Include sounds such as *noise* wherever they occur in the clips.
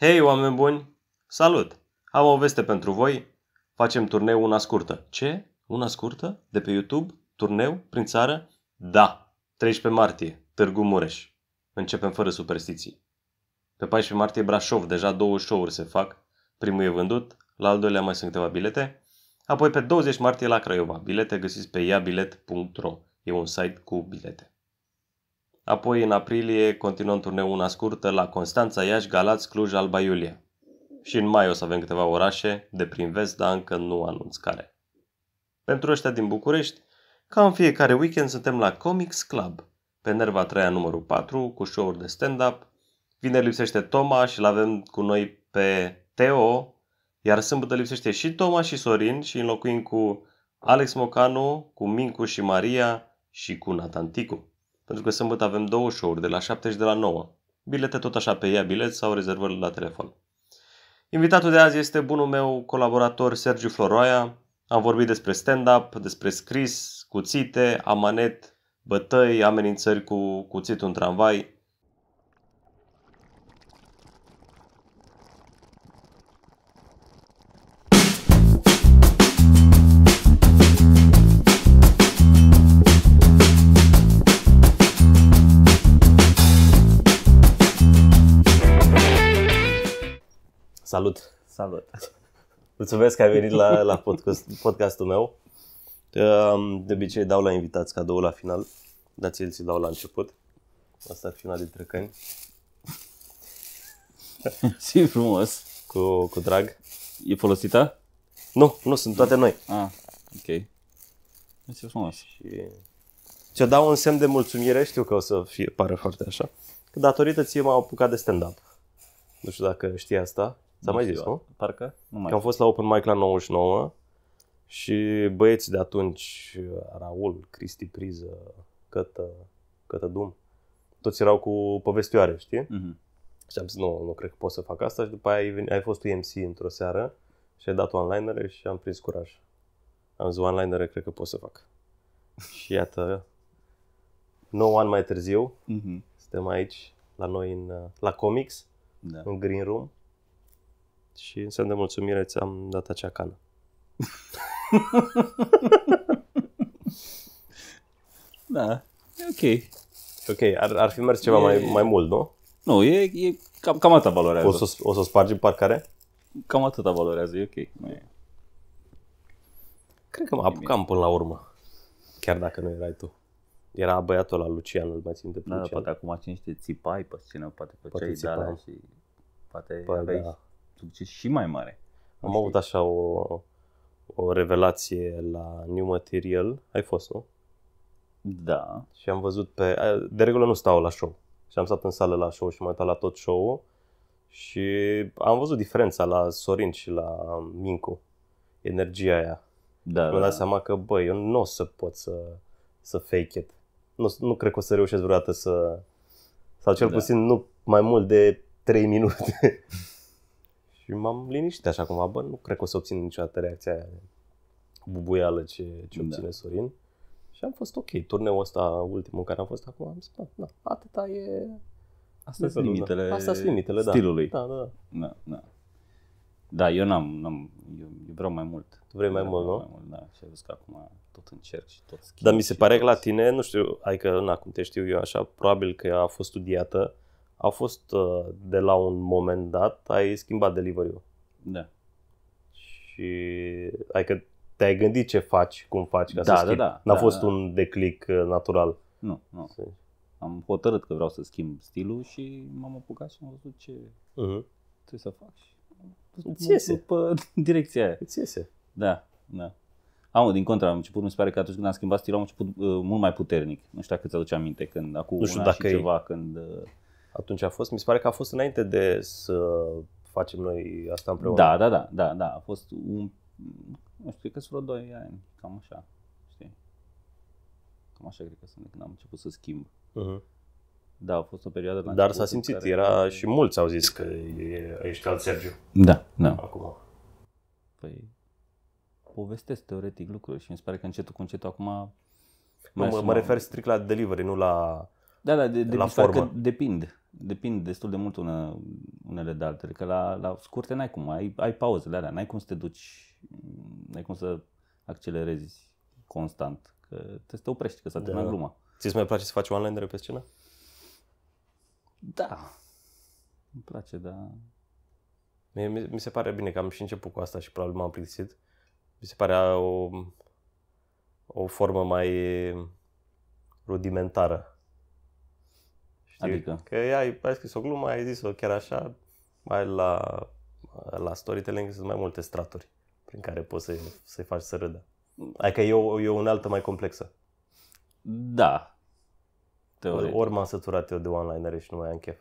Hei, oameni buni! Salut! Am o veste pentru voi. Facem turneu una scurtă. Ce? Una scurtă? De pe YouTube? Turneu? Prin țară? Da! 13 martie, Târgu Mureș. Începem fără superstiții. Pe 14 martie Brașov, deja două show-uri se fac. Primul e vândut, la al doilea mai sunt câteva bilete. Apoi pe 20 martie la Craiova. Bilete găsiți pe iabilet.ro. E un site cu bilete. Apoi în aprilie continuăm turneul una scurtă la Constanța, Iași, Galați, Cluj, Alba Iulia. Și în mai o să avem câteva orașe de prin vest, dar încă nu anunț care. Pentru ăștia din București, ca în fiecare weekend suntem la Comics Club, pe Nerva 3 numărul 4, cu show-uri de stand-up. Vineri lipsește Toma și l-avem cu noi pe Teo, iar sâmbătă lipsește și Toma și Sorin și înlocuim cu Alex Mocanu, cu Mincu și Maria și cu Nathan Ticu. Pentru că sâmbătă avem două show-uri, de la 7 și de la 9. Bilete tot așa pe ea bilet sau rezervări la telefon. Invitatul de azi este bunul meu colaborator Sergiu Floroia. Am vorbit despre stand-up, despre scris, cuțite, amanet, bătăi, amenințări cu cuțitul în tramvai. Salut! Salut! Mulțumesc că ai venit la, la podcast, podcastul meu. De obicei dau la invitați cadou la final, dar ți ți dau la început. Asta ar fi una dintre căni. *laughs* Și frumos. Cu, cu drag. E folosită? Nu, nu, sunt toate noi. Ah, ok. Ce frumos. Și ți-o dau un semn de mulțumire, știu că o să fie, pare foarte așa, că datorită ție m-am apucat de stand-up. Nu știu dacă știi asta. Ți-am mai zis, nu? Parcă? Nu mai Că am fost la Open Mic la 99 și băieții de atunci, Raul, Cristi Priză, Cătă, Cătă Dum, toți erau cu povestioare, știi? Mhm. Și am zis, nu, nu cred că pot să fac asta și după aia ai, venit, ai fost tu MC într-o seară și ai dat one-linere și am prins curaj. Am zis, one-linere cred că pot să fac. și iată, 9 ani mai târziu, Mhm. suntem aici, la noi, în, la Comics, Da. în Green Room și în semn de mulțumire ți-am dat acea cană. *laughs* Da. E ok. Ok, ar, ar fi mers ceva E- mai, mai mult, nu? Nu, e, e cam, cam atâta valorează. O să, o să spargi în parcare? Cam atâta valorează, e ok. Nu e. Cred că mă apucam până la urmă. Chiar dacă nu erai tu. Era băiatul ăla Lucian, îl mai țin de pe Da, dar Lucian. poate acum cine știe, țipai pe scenă, poate făceai țipam. de alea și poate Păi, aveai da. Succes și mai mare. Am avut așa o, o revelație la New Material. Ai fost, nu? Da. Și am văzut pe... De regulă nu stau la show. Și am stat în sală la show și m-am uitat la tot show-ul. Și am văzut diferența la Sorin și la Mincu. Energia aia. Da, Mi-am da. dat seama că, băi, eu nu o să pot să, să fake it. Nu, nu cred că o să reușesc vreodată să... Sau cel Da. puțin nu mai mult de 3 minute. *laughs* și m-am liniștit așa cumva, bă, nu cred că o să obțin niciodată reacția aia bubuială ce, ce Da. obține Sorin. Și am fost ok. Turneul ăsta, ultimul în care am fost acum, am zis, bă, da, atâta e... Asta sunt nivelul, limitele, da. Asta sunt limitele, da. stilului. Da, da, da. Da, da. Da, eu n-am, n-am eu, eu vreau mai mult. Tu vrei mai Vreau mult, nu? Mai mult, da. Și ai văzut că acum tot încerc și tot schimb. Dar mi se și pare tot... că la tine, nu știu, adică, na, cum te știu eu așa, probabil că a fost studiată, a fost uh, de la un moment dat, ai schimbat delivery-ul. Da. Și adică te-ai gândit ce faci, cum faci ca Da, să da, schimbi. da, N-a da, fost da. un declic uh, natural. Nu, nu. Am hotărât că vreau să schimb stilul și m-am apucat și am văzut ce Uh-huh. trebuie să fac. Și am Îți dus iese. După direcția aia. Îți iese. Da, da. Am, din contra, am început, mi se pare că atunci când am schimbat stilul am început uh, mult mai puternic. Nu știu dacă ți-aduce aminte, când acum Nu știu un an dacă și e- ceva, când... Uh, Atunci a fost, mi se pare că a fost înainte de să facem noi asta împreună. da, da, da, da, da, a fost un, nu știu, cred că sunt vreo 2 ani, cam așa, știi? Cam așa cred că sunt de când am început să schimb. Uh-huh. Da, a fost o perioadă la Dar început s-a în simțit, care- era și mulți au zis că e, ești alt Sergiu Da, da. acum. Păi, povestesc teoretic lucruri și mi se pare că încetul cu încetul acum... Nu, mă, mă refer strict la delivery, nu la... Da, da, de, de, la mi se pare formă. că depind. Depind destul de mult une, unele de altele, că la, la scurte n-ai cum, ai, ai pauzele alea, n-ai cum să te duci, n-ai cum să accelerezi constant, că te, să te oprești, că s-a Da. terminat gluma. Ți-ți mai place să faci online pe scenă? Da, îmi place, dar Mie, mi, mi se pare bine că am și început cu asta și probabil m-am plictisit. Mi se pare o, o formă mai rudimentară. Știi? Adică? Că ai, ai scris o glumă, ai zis-o chiar așa, mai la, la storytelling sunt mai multe straturi prin care poți să-i, să-i faci să râdă. Adică e o, e o unealtă mai complexă. da, teoretic. Ori m-am săturat eu de one-linere și nu mai am chef.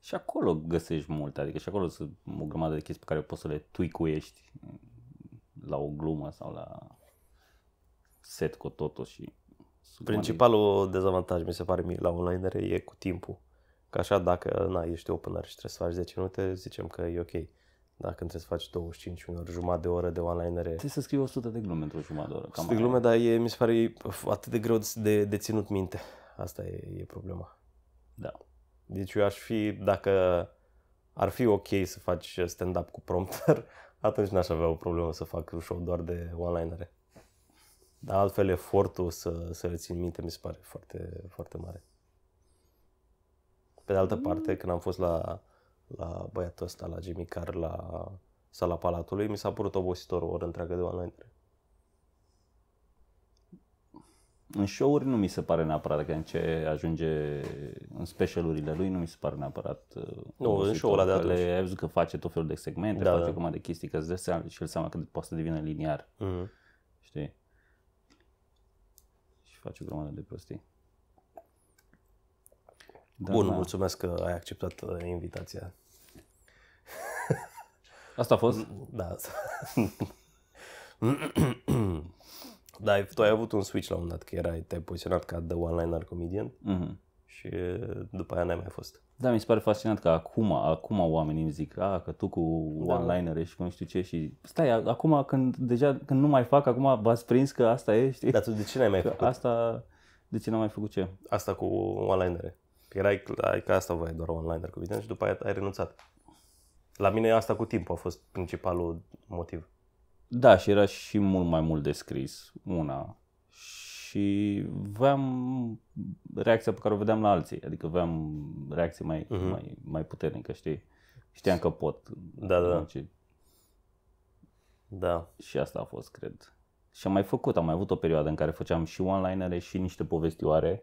Și acolo găsești multe, adică și acolo sunt o grămadă de chestii pe care poți să le tuicuiești la o glumă sau la set cu totul și Principalul dezavantaj, mi se pare mie, la online e cu timpul. Că așa, dacă na, ești opener și trebuie să faci 10 minute, zicem că e ok. Dacă trebuie să faci 25 minute, jumătate de oră de online Trebuie să scrii 100 de glume într-o jumătate de oră. Cam de aia. glume, dar e, mi se pare e atât de greu de, de ținut minte. Asta e, e problema. Da. Deci eu aș fi, dacă ar fi ok să faci stand-up cu prompter, *laughs* atunci n-aș avea o problemă să fac un show doar de one-linere. Dar altfel efortul să, să le țin minte mi se pare foarte, foarte mare. Pe de altă parte, când am fost la, la băiatul ăsta, la Jimmy Carr, la sala Palatului, mi s-a părut obositor o oră întreagă de one-linere. În show-uri nu mi se pare neapărat că în ce ajunge în specialurile lui, nu mi se pare neapărat uh, Nu, în obositor, show-ul ăla de că atunci. le, ai văzut că face tot felul de segmente, Da, face da. o grămadă de chestii, că îți dă seama, și el seama că poate să devină liniar, Mm-hmm. știi? Și face o grămadă de prostii. Da, Bun, da. mulțumesc că ai acceptat uh, invitația. *laughs* Asta a fost? Da. *laughs* da, ai- tu ai avut un switch la un dat, că erai, te-ai poziționat ca the one-liner comedian Mhm. Și după aia n-ai mai fost. Da, mi se pare fascinant că acum, acum oamenii îmi zic, a, că tu cu Da. one-linere și cu nu știu ce și stai, a- acum când deja, când nu mai fac, acum v-ați prins că asta e, știi? Dar tu de ce n-ai mai Că făcut asta, de ce n-am mai făcut ce? asta cu one-linere? Că erai, ai, că asta voiai doar one-liner comedian și după aia ai renunțat. La mine asta cu timpul a fost principalul motiv. Da, și era și mult mai mult de scris, una. Și voiam reacția pe care o vedeam la alții, adică voiam reacție mai, Mhm. mai, mai puternică, știi? Știam că pot. Da, da. Deci, Da. Și asta a fost, cred. Și am mai făcut, am mai avut o perioadă în care făceam și one-linere și niște povestioare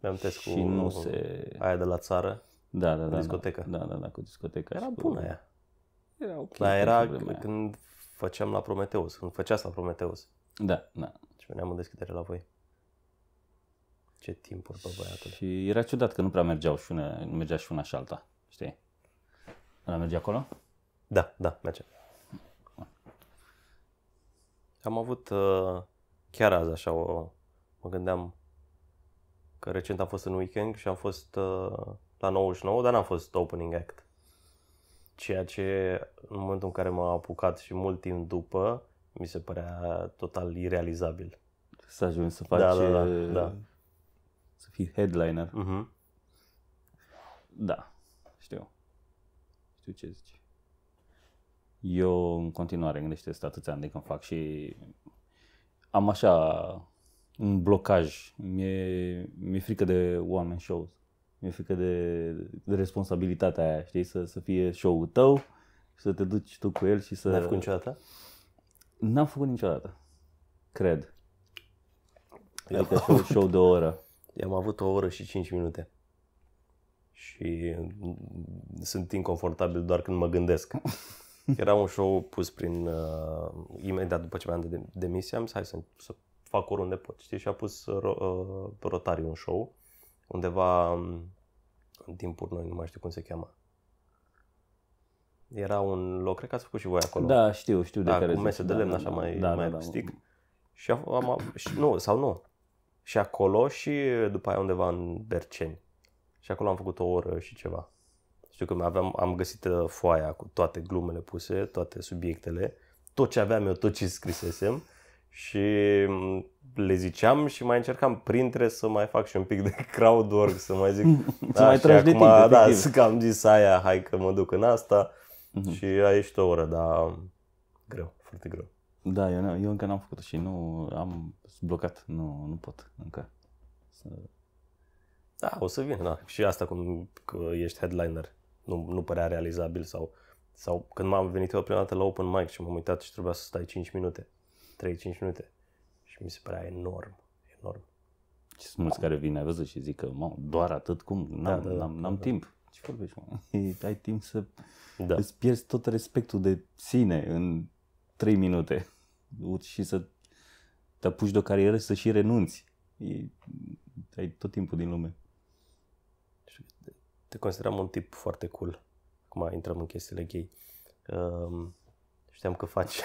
Mi-am test cu și nu se... aia de la țară. Da, da, da. discotecă. Da, da, da, cu discoteca. Era și cu... bună aia. Era ok. Dar era pentru vremea aia. când făceam la Prometeus, când făceați la Prometeus. Da, da. Și veneam în deschidere la voi. Ce timpuri, bă, băiatul. Și era ciudat că nu prea mergeau și una, nu mergea și una și alta, știi? Ăla merge acolo? Da, da, merge. Am avut uh, chiar azi așa o... Mă gândeam că recent am fost în weekend și am fost uh, la 99, dar n-am fost opening act. Ceea ce în momentul în care m-am apucat și mult timp după, mi se părea total irealizabil. Să ajungi să faci... Da, da, da, uh, da. Să fii headliner. Uh-huh. Da, știu. Știu ce zici. Eu în continuare gândește să atâția ani de când fac și am așa un blocaj. Mi-e, mi-e frică de one man shows. Mi-e frică de, de responsabilitatea aia, știi? Să, să fie show-ul tău și să te duci tu cu el și să... N-ai făcut niciodată? N-am făcut niciodată. Cred. Adică *laughs* show, show de o oră. Eu am avut o oră și 5 minute. Și mm, sunt inconfortabil doar când mă gândesc. *laughs* Era un show pus prin... Uh, imediat după ce mi-am de demisia, am zis, hai să, să fac oriunde pot, știi? Și a pus ro, uh, Rotary un show, undeva um, în timpuri noi, nu mai știu cum se cheamă. Era un loc, cred că ați făcut și voi acolo. Da, știu, știu de Da, care cu zici. mese de Da, lemn da, așa da. mai, Da, mai da, da. rustic. Și am, am, și, nu, sau nu. Și acolo și după aia undeva în Berceni. Și acolo am făcut o oră și ceva. Știu că aveam, am găsit uh, foaia cu toate glumele puse, toate subiectele, tot ce aveam eu, tot ce scrisesem și mm, le ziceam și mai încercam printre să mai fac și un pic de *laughs* crowd work, să mai zic, *laughs* Să mai și tragi de acum, timp, da, efectiv. că am zis aia, hai că mă duc în asta Mhm. și a ieșit o oră, dar greu, foarte greu. Da, eu, nu- eu încă n-am făcut și nu am sunt blocat, nu, nu pot încă. Să... Da, o să vină, da. Și asta cum că ești headliner, nu, nu părea realizabil sau, sau când m-am venit eu prima dată la open mic și m-am uitat și trebuia să stai 5 minute, 3-5 minute și mi se părea enorm, enorm. Și sunt mulți care vin, ai văzut și zic că, mă, doar atât, cum? N-am, da, da, n-am, n-am da. timp. Ce vorbești, mă? *laughs* Ai timp să Da. îți pierzi tot respectul de sine în 3 minute și să te apuci de o carieră și să și renunți. E, ai tot timpul din lume. Te consideram un tip foarte cool. Acum intrăm în chestiile gay. Um, știam că faci,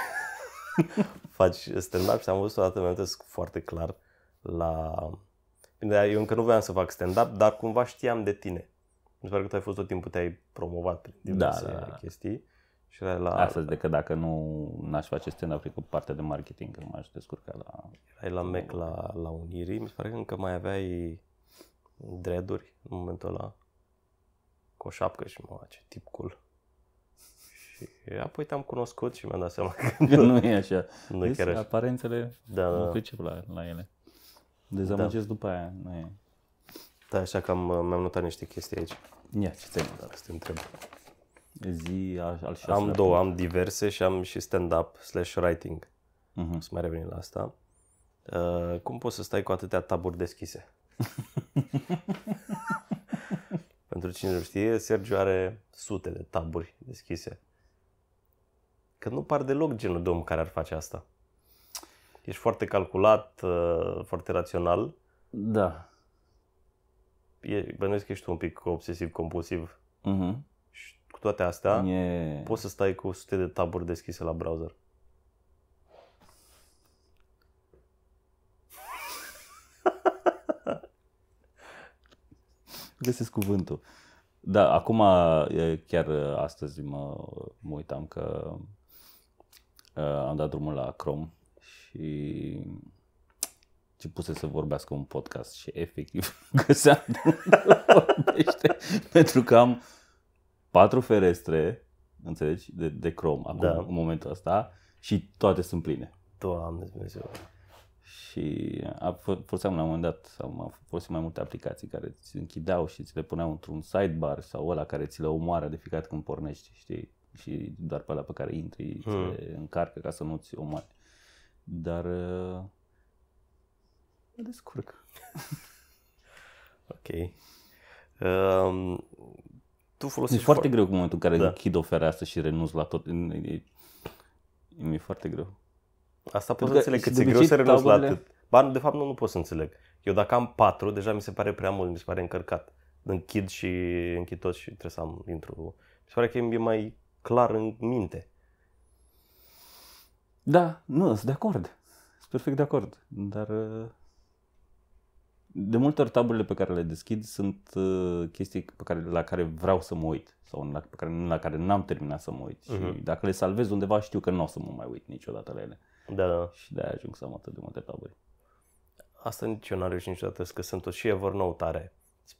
*laughs* faci stand-up și am văzut o dată, mi-am amintesc foarte clar la... Bine, eu încă nu voiam să fac stand-up, dar cumva știam de tine. Mi se pare că tu ai fost tot timpul, te-ai promovat prin diverse Da, da, da. chestii. Și erai la, Astăzi, de că dacă nu n-aș face stand-up, cred că partea de marketing că m-aș descurca la... erai la Mac la, la Unirii. Mi se pare că încă mai aveai dreaduri în momentul ăla. Cu o șapcă și mă, ce tip cool. Și apoi te-am cunoscut și mi-am dat seama *laughs* că nu e așa. nu e Vezi, chiar așa. aparențele Da, nu da, da. pricep la, la ele. Dezamăgesc după aia. Nu e. da, așa că am, mi-am notat niște chestii aici. Ia, ce ți-ai Dar să te întreb. Zi al, al șaselea Am două, am diverse și am și stand-up slash writing. Mhm. O să mai revenim la asta. Uh, cum poți să stai cu atâtea taburi deschise? *laughs* Pentru cine nu știe, Sergiu are sute de taburi deschise. Că nu par deloc genul de om care ar face asta. Ești foarte calculat, uh, foarte rațional. Da. E, bănuiesc că ești un pic obsesiv-compulsiv. Mhm. Și cu toate astea, E... poți să stai cu sute de taburi deschise la browser. Găsesc cuvântul. Da, acum e, chiar astăzi mă, mă uitam că uh, am dat drumul la Chrome și începuse să vorbească un podcast și efectiv *laughs* găseam drumul vorbește *laughs* pentru că am patru ferestre, înțelegi, de, de Chrome acum, Da. în momentul ăsta și toate sunt pline. Doamne Dumnezeu. Și a f- foloseam la un moment dat, sau am folosit mai multe aplicații care ți închideau și ți le puneau într-un sidebar sau ăla care ți le omoară de fiecare dată când pornești, știi? Și doar pe ăla pe care intri ți Hmm. le încarcă ca să nu ți omoare. Dar uh, mă descurc. *laughs* Ok. Um, tu E folosești foarte greu în momentul în care Da. închid o fereastră și renunț la tot. E, e, mi-e foarte greu. Asta pot să Pentru că înțeleg și că de ți-e greu obicei să renunți la taburile- atât. Ba, nu, de fapt nu, nu pot să înțeleg. Eu dacă am patru, deja mi se pare prea mult, mi se pare încărcat. Închid și închid tot și trebuie să am intru. Mi se pare că e mai clar în minte. Da, nu, sunt de acord. Sunt perfect de acord. Dar uh, de multe ori taburile pe care le deschid sunt uh, chestii pe care, la care vreau să mă uit sau la, pe care, la care n-am terminat să mă uit. Și Mhm. dacă le salvez undeva știu că nu o să mă mai uit niciodată la ele. Da, da. Și de-aia ajung să am atât de multe taburi. Asta nici eu n-am reușit niciodată, că sunt tot și Evernote are.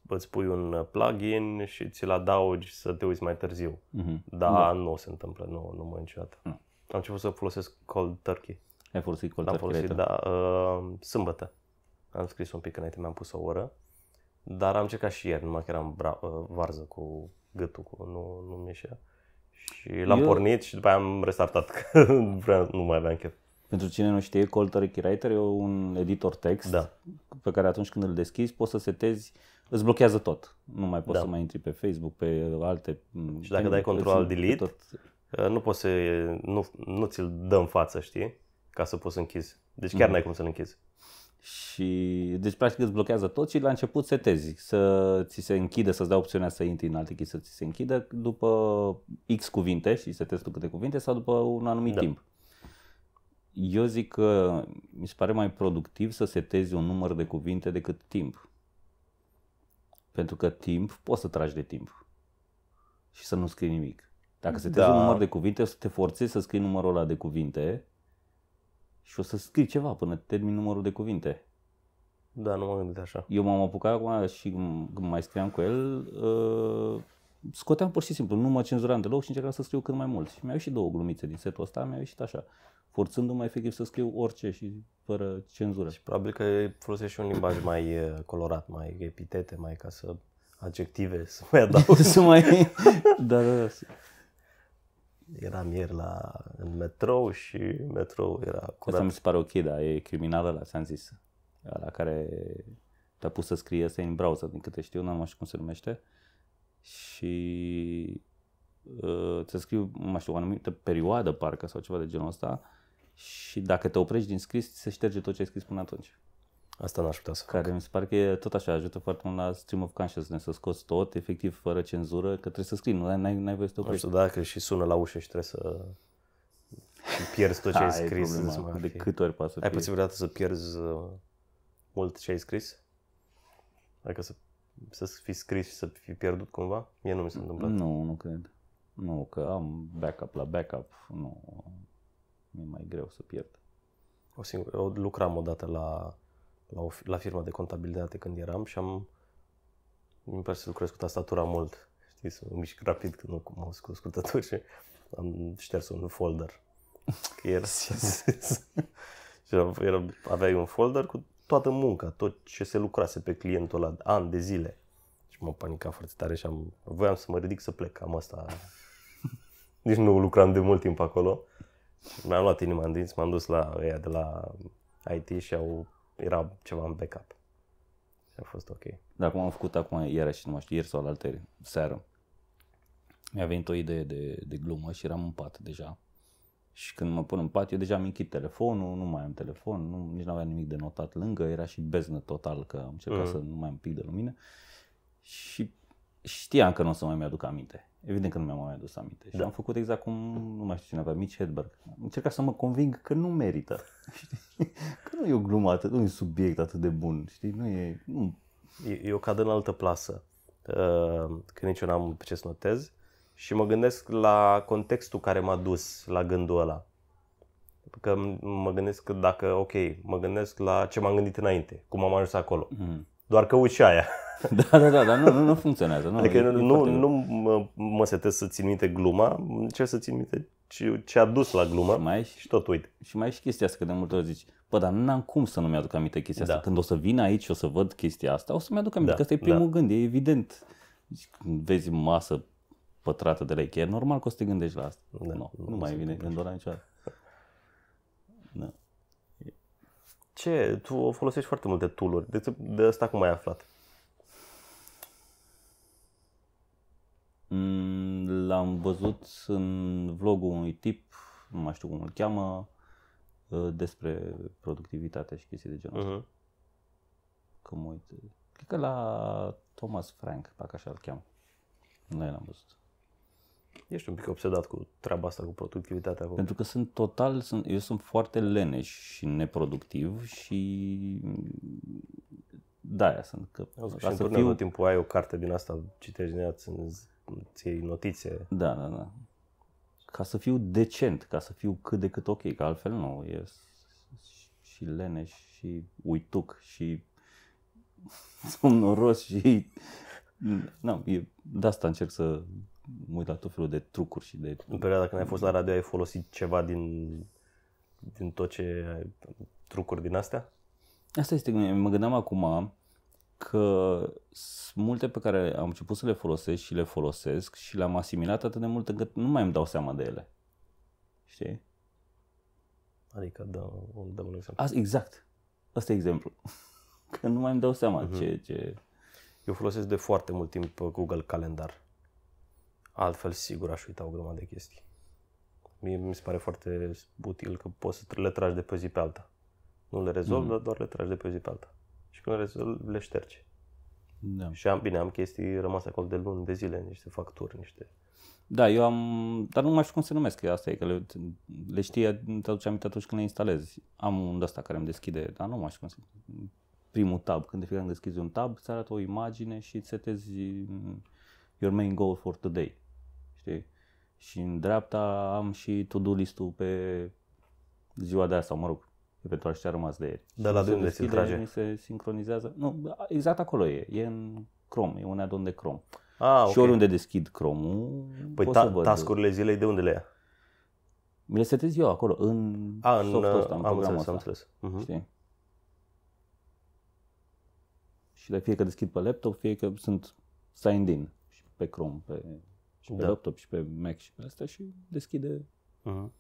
Îți pui un plugin și ți-l adaugi să te uiți mai târziu. Mhm. Da, da. nu se întâmplă, nu, nu mă niciodată. Nu. Am început să folosesc Cold Turkey. Ai folosit Cold L-am Turkey folosit, Writer? da, uh, sâmbătă. Am scris un pic înainte, mi-am pus o oră. Dar am încercat și ieri, numai că eram bra- uh, varză cu gâtul, cu, nu, nu mi ieșea. Și l-am Eu- pornit și după aia am restartat, *laughs* că vreau, nu mai aveam chef. Pentru cine nu știe, Cold Turkey Writer e un editor text Da. pe care atunci când îl deschizi poți să setezi, îți blochează tot. Nu mai poți Da. să mai intri pe Facebook, pe alte... Și dacă dai control pe delete, tot. Uh, Nu poți să, nu, nu ți-l dă în față, știi? Ca să poți să închizi. Deci chiar n-ai cum să-l închizi. Și deci practic îți blochează tot și la început setezi să ți se închidă, să-ți dea opțiunea să intri în alte chestii, să ți se închidă după X cuvinte și setezi tu câte cuvinte sau după un anumit Da. timp. Eu zic că mi se pare mai productiv să setezi un număr de cuvinte decât timp. Pentru că timp, poți să tragi de timp și să nu scrii nimic. Dacă setezi Da. un număr de cuvinte, o să te forțezi să scrii numărul ăla de cuvinte și o să scrii ceva până termin numărul de cuvinte. Da, nu mă gândesc așa. Eu m-am apucat acum și când mai scriam cu el, uh, scoteam pur și simplu, nu mă cenzuram deloc și încercam să scriu cât mai mult. Și mi-au ieșit două glumițe din setul ăsta, mi-au ieșit așa, forțându-mă efectiv să scriu orice și fără cenzură. Și probabil că folosești și un limbaj mai eh, colorat, mai epitete, mai ca să adjective să mai *laughs* adaug. să mai... *laughs* da, da, da. Eram ieri la, în metrou și metrou era curat. Asta mi se pare ok, da, e criminal ăla, ți-am zis. La care te-a pus să scrie asta în browser, din câte știu, nu mai știu cum se numește. Și uh, ți scriu, nu mai știu, o anumită perioadă, parcă, sau ceva de genul ăsta. Și dacă te oprești din scris, se șterge tot ce ai scris până atunci. Asta n-aș putea să Care mi se pare că e tot așa, ajută foarte mult la stream of consciousness, să scoți tot, efectiv, fără cenzură, că trebuie să scrii, nu ai, n-ai voie să te Nu oprești. știu dacă și sună la ușă și trebuie să și pierzi tot ce ai *laughs* Aia e scris. problema, îți mai de fi. câte ori poate să Ai fie. posibilitatea să pierzi uh, mult ce ai scris? Adică să, să fi scris și să fi pierdut cumva? Mie nu mi s-a întâmplat. Nu, nu cred. Nu, că am backup la backup, nu, mi-e mai greu să pierd. O singură, eu lucram odată la, la, o, fi- la firma de contabilitate când eram și am îmi place să lucrez cu tastatura mult. Știi, să mă mișc rapid când nu cu mouse cu scurtături și am șters un folder. Că era, *laughs* *laughs* și era, aveai un folder cu toată munca, tot ce se lucrase pe clientul ăla, ani de zile. Și m-am panicat foarte tare și am, voiam să mă ridic să plec, cam asta. *laughs* Nici nu lucram de mult timp acolo. Mi-am luat inima în dinți, m-am dus la ăia de la IT și au, era ceva în backup. Și a fost ok. Dar cum am făcut acum, iarăși, nu mai știu, ieri sau alaltă seară, mi-a venit o idee de, de glumă și eram în pat deja. Și când mă pun în pat, eu deja am închid telefonul, nu mai am telefon, nu, nici nu aveam nimic de notat lângă, era și beznă total că am încercat Mhm. să nu mai am pic de lumină. Și știam că nu o să mai mi-aduc aminte. Evident că nu mi-am mai adus aminte. Și Da. am făcut exact cum, nu mai știu cine avea, Mitch Hedberg. Am încercat să mă conving că nu merită. Știi? *laughs* Că nu e o glumă atât, nu e un subiect atât de bun. Știi? Nu e, nu, E- Eu cad în altă plasă, uh, că nici eu n-am pe ce să notez și mă gândesc la contextul care m-a dus la gândul ăla. Că m- mă gândesc că dacă, ok, mă gândesc la ce m-am gândit înainte, cum am ajuns acolo. Mm. Doar că uși aia. *laughs* Da, da, da, dar nu, nu, nu funcționează. Nu, Adică e- nu, e nu, foarte greu. nu mă, mă setez să țin minte gluma, încerc să țin minte ce, ce a dus la glumă Și mai ai, și tot uit. și mai ai și chestia asta, că de multe ori zici, bă, dar n-am cum să nu mi-aduc aminte chestia asta. Da. Când o să vin aici și o să văd chestia asta, o să mi-aduc aminte, Da, că asta e primul da. gând, e evident. Deci, când vezi masă pătrată de lei, e normal că o să te gândești la asta. Da, nu, nu nu mai se vine întâmplă gândul ăla niciodată. Da. Ce? Tu folosești foarte multe tool-uri. De, de asta cum ai aflat? Mm, L-am văzut în vlogul unui tip, nu mai știu cum îl cheamă, uh, despre productivitate și chestii de genul ăsta. Uh-huh. Că mă uit. Cred că la Thomas Frank, dacă așa îl cheamă. Nu l-am văzut. Ești un pic obsedat cu treaba asta, cu productivitatea acum. Pentru că sunt total, sunt, eu sunt foarte leneș și neproductiv și da, aia sunt. Că, Auzi, și ca în să turneu fiu, tot timpul ai o carte din asta, citești din ea, îți, îți iei notițe. da, da, da. Ca să fiu decent, ca să fiu cât de cât ok, că altfel nu, e s- și leneș și uituc și *laughs* somnoros și nu, e, de asta încerc să mă uit la tot felul de trucuri și de În perioada când ai fost la radio, ai folosit ceva din, din tot ce ai, trucuri din astea? Asta este, mă gândeam acum că sunt multe pe care am început să le folosesc și le folosesc și le-am asimilat atât de mult încât nu mai îmi dau seama de ele. Știi? Adică, dă, un- dăm un exemplu. Asta, exact. Asta e exemplu. *laughs* Că nu mai îmi dau seama Mhm. ce, ce... Eu folosesc de foarte mult timp Google Calendar. Altfel, sigur, aș uita o grămadă de chestii. Mie mi se pare foarte util că poți să le tragi de pe zi pe alta. Nu le rezolvi, dar doar le tragi de pe zi pe alta. Și când le rezolvi, le ștergi. Da. Și am, bine, am chestii rămase acolo de luni, de zile, niște facturi, niște... da, eu am... Dar nu mai știu cum se numesc, că asta e, că le, le știi, te aduce aminte atunci când le instalezi. Am un ăsta care îmi deschide, dar nu mai știu cum se primul tab. Când de fiecare dată deschizi un tab, îți arată o imagine și îți setezi mm, your main goal for today. Știi? Și în dreapta am și to-do list-ul pe ziua de aia sau, mă rog, eventual și ce a rămas de ieri. De la Și de unde se ți-l deschide, trage? Mi se sincronizează. Nu, exact acolo e. E în Chrome, e un add-on de Chrome. Ah, Și ok. oriunde deschid Chrome-ul, Păi pot ta- să văd. tascurile zilei de unde le ia? Mi le setez eu acolo, în A, în, softul ăsta, în am programul înțeles, am ăsta. înțeles. Mhm. Știi? Și de fie că deschid pe laptop, fie că sunt signed in și pe Chrome, pe, și pe Da. laptop și pe Mac și pe asta și deschide. Mhm.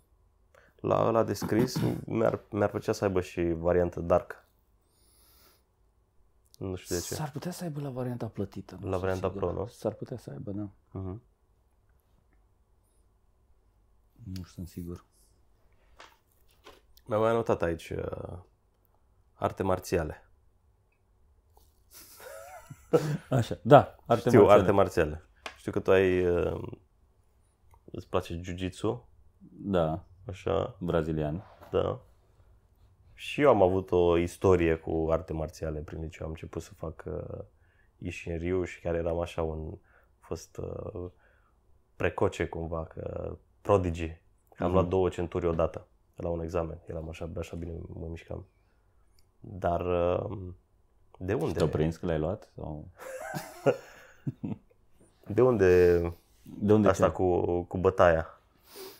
La ăla de scris mi-ar, mi-ar plăcea să aibă și variantă dark. Nu știu de ce. S-ar putea să aibă la varianta plătită. nu La sunt varianta sigur. Pro, nu? S-ar putea să aibă, da. Mhm. Nu sunt sigur. Mi-am mai anotat aici uh, arte marțiale. Așa, da, arte Știu, marțiale. arte marțiale. Știu că tu ai... Uh, îți place jiu-jitsu, Da, așa, brazilian. da. Și eu am avut o istorie cu arte marțiale prin liceu. Am început să fac uh, Ishinryu și chiar eram așa un fost uh, precoce cumva, că prodigy. Am Mhm. luat două centuri odată la un examen. Eram așa, așa bine mă mișcam. Dar uh, de unde? Te-au prins că l-ai luat? Sau... *laughs* De unde De unde asta ce? cu, cu bătaia?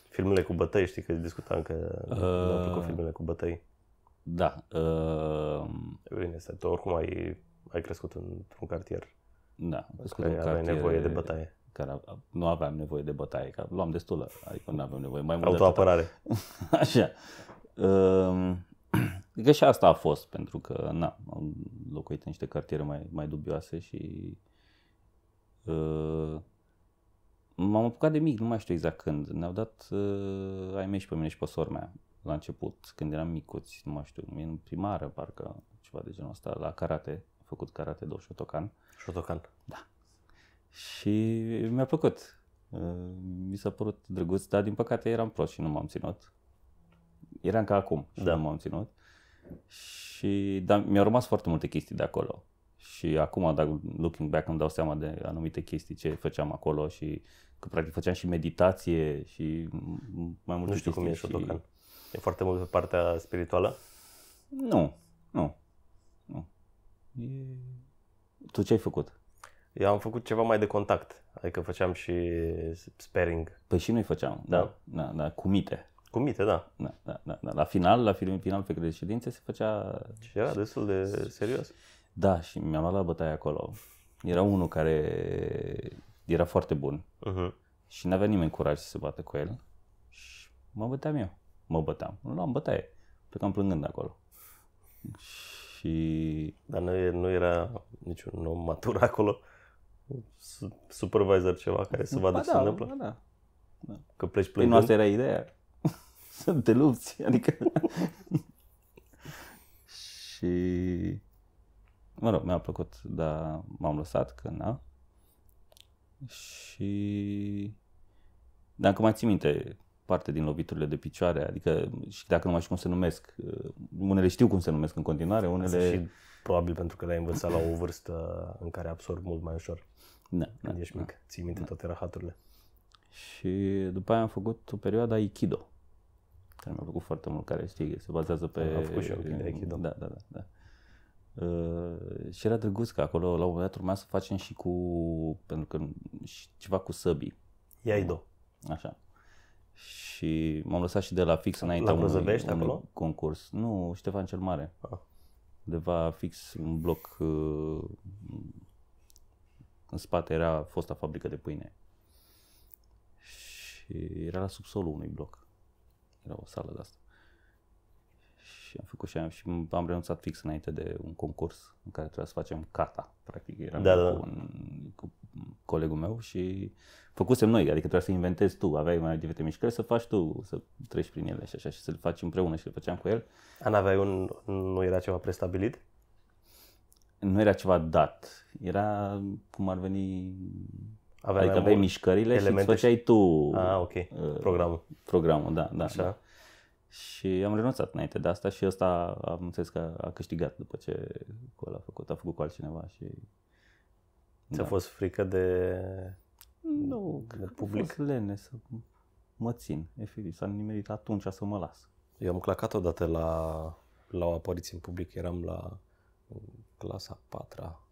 Filmele cu bătăi, știi că discutam că uh... mi-au plăcut Uh. filmele cu bătăi. Da. Uh, Bine, stai, tu oricum ai, ai crescut într-un cartier da. am crescut care în aveai cartier nevoie de bătaie. Care a- nu aveam nevoie de bătaie, că luam destulă, adică nu aveam nevoie mai mult de atâta. Autoapărare. *laughs* Așa. Um, *clears throat* Că și asta a fost, pentru că na, am locuit în niște cartiere mai, mai dubioase și uh, m-am apucat de mic, nu mai știu exact când. Ne-au dat uh, ai mei și pe mine și pe sora mea la început, când eram micuți, nu mai știu, în primară, parcă ceva de genul ăsta, la karate, am făcut karate de Shotokan Shotokan. și mi-a plăcut. Uh, Mi s-a părut drăguț, dar din păcate eram prost și nu m-am ținut. Eram ca acum și Da. nu m-am ținut. Și dar mi-au rămas foarte multe chestii de acolo. Și acum, dacă looking back, îmi dau seama de anumite chestii ce făceam acolo și că practic făceam și meditație și m- mai multe Nu știu cum e chestii. Shotokan. E foarte mult pe partea spirituală. Nu, nu, nu. E... Tu ce ai făcut? Eu am făcut ceva mai de contact. Adică făceam și sparing. Păi și noi făceam, Da. da, da, da cu mite. Cu mite, da. Da, da, da, da. La final, la film, final pe de ședințe se făcea... Și era destul de serios. Da, și mi-am luat la bătaie acolo. Era unul care era foarte bun Uh-huh. și n-avea nimeni curaj să se bată cu el. Și mă băteam eu. Mă băteam. Nu luam bătaie. Plecam plângând de acolo. Și... Dar nu, e- nu era niciun om matur acolo. Su- Supervisor ceva care să vadă Ba ce se da, întâmplă. ba da. Că pleci Păi nu plângând. asta era ideea. *laughs* Să te lupți. Adică... *laughs* și... Mă rog, mi-a plăcut, dar m-am lăsat că na. Și... Dacă mai ții minte parte din loviturile de picioare, adică și dacă nu mai știu cum se numesc, uh, unele știu cum se numesc în continuare, unele... Și probabil pentru că le-ai învățat la o vârstă în care absorb mult mai ușor Da, da, când ești mic. Ții minte toate rahaturile. Și după aia am făcut o perioadă Aikido, care mi-a plăcut foarte mult, care știi, se bazează pe... Am făcut și eu un pic de Aikido. Da, da, da. da. Uh, și era drăguț că acolo la un moment dat urma să facem și cu, pentru că și ceva cu săbii, Iaido. așa. Și m-am lăsat și de la fix înainte La Brăzăvești, unui acolo? concurs. Nu, Ștefan cel Mare. Ah. Undeva fix un bloc uh, în spate era fosta fabrică de pâine. Și era la subsolul unui bloc. Era o sală de asta. Și am făcut și am, și am renunțat fix înainte de un concurs în care trebuia să facem kata. Practic eram Da, eu da. Cu, un, cu colegul meu și făcusem noi, adică trebuia să inventezi tu, aveai mai diferite mișcări, să faci tu, să treci prin ele și așa și să le faci împreună și le făceam cu el. An aveai un, nu era ceva prestabilit? Nu era ceva dat, era cum ar veni, Aveai adică mai aveai mult mișcările și îți elemente făceai tu Ah, ok. Programul. programul, da, da. Așa. da. Și am renunțat înainte de asta și ăsta am înțeles că a câștigat după ce cu ăla a făcut, a făcut cu altcineva și... Ți-a fost frică de... Nu, de cred că public? a fost lene să mă țin. Efectiv, s-a nimerit atunci să mă las. Eu am clacat odată la la o apariție în public, eram la clasa 4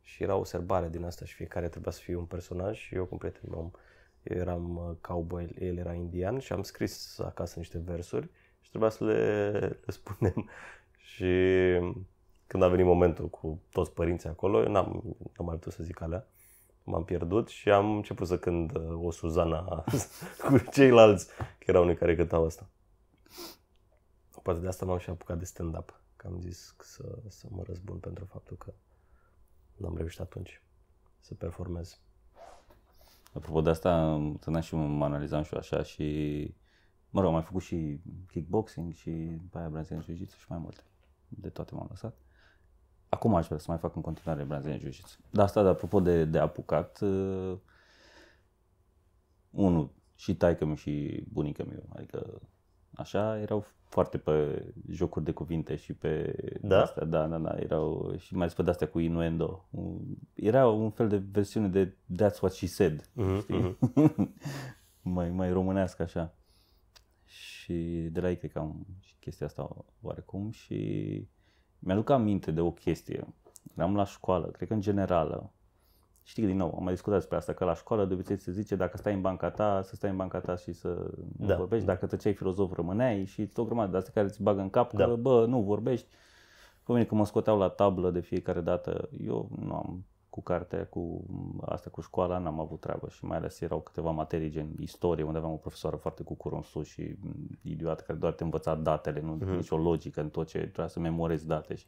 și era o serbare din asta și fiecare trebuia să fie un personaj și eu cu prietenul meu eu eram uh, cowboy, el era indian și am scris acasă niște versuri și trebuia să le, le spunem. *laughs* Și când a venit momentul cu toți părinții acolo, eu n-am, n-am mai putut să zic alea. M-am pierdut și am început să cânt uh, o Suzana *laughs* cu ceilalți, că erau unii care cântau asta. Poate de asta m-am și apucat de stand-up, că am zis să, să mă răzbun pentru faptul că n-am reușit atunci să performez. Apropo de asta, stăneam și mă analizam și eu așa și, mă rog, am mai făcut și kickboxing și după aia brazilian jiu și mai multe. De toate m-am lăsat. Acum aș vrea să mai fac în continuare brazilian jiu Dar asta, de apropo de, de apucat, uh, unul, și taică mi și bunica mi adică așa, erau foarte pe jocuri de cuvinte și pe Da? astea, da, da, da, erau și mai ales pe astea cu innuendo. Era un fel de versiune de That's what she said, Mhm, știi? *laughs* mai, mai românească așa. Și de la ei cred că am și chestia asta oarecum și mi-aduc aminte de o chestie. Eram la școală, cred că în generală, Știi, din nou, am mai discutat despre asta, că la școală de obicei se zice dacă stai în banca ta, să stai în banca ta și să nu Da. vorbești, dacă tăceai filozof rămâneai și tot o grămadă de astea care îți bagă în cap Da. că, bă, nu vorbești. Pe mine când mă scoteau la tablă de fiecare dată, eu nu am cu cartea, cu asta cu școala, n-am avut treabă și mai ales erau câteva materii gen istorie, unde aveam o profesoară foarte cu curul în sus și m, idiotă care doar te învăța datele, nu Mhm. nicio logică în tot ce trebuia să memorezi date și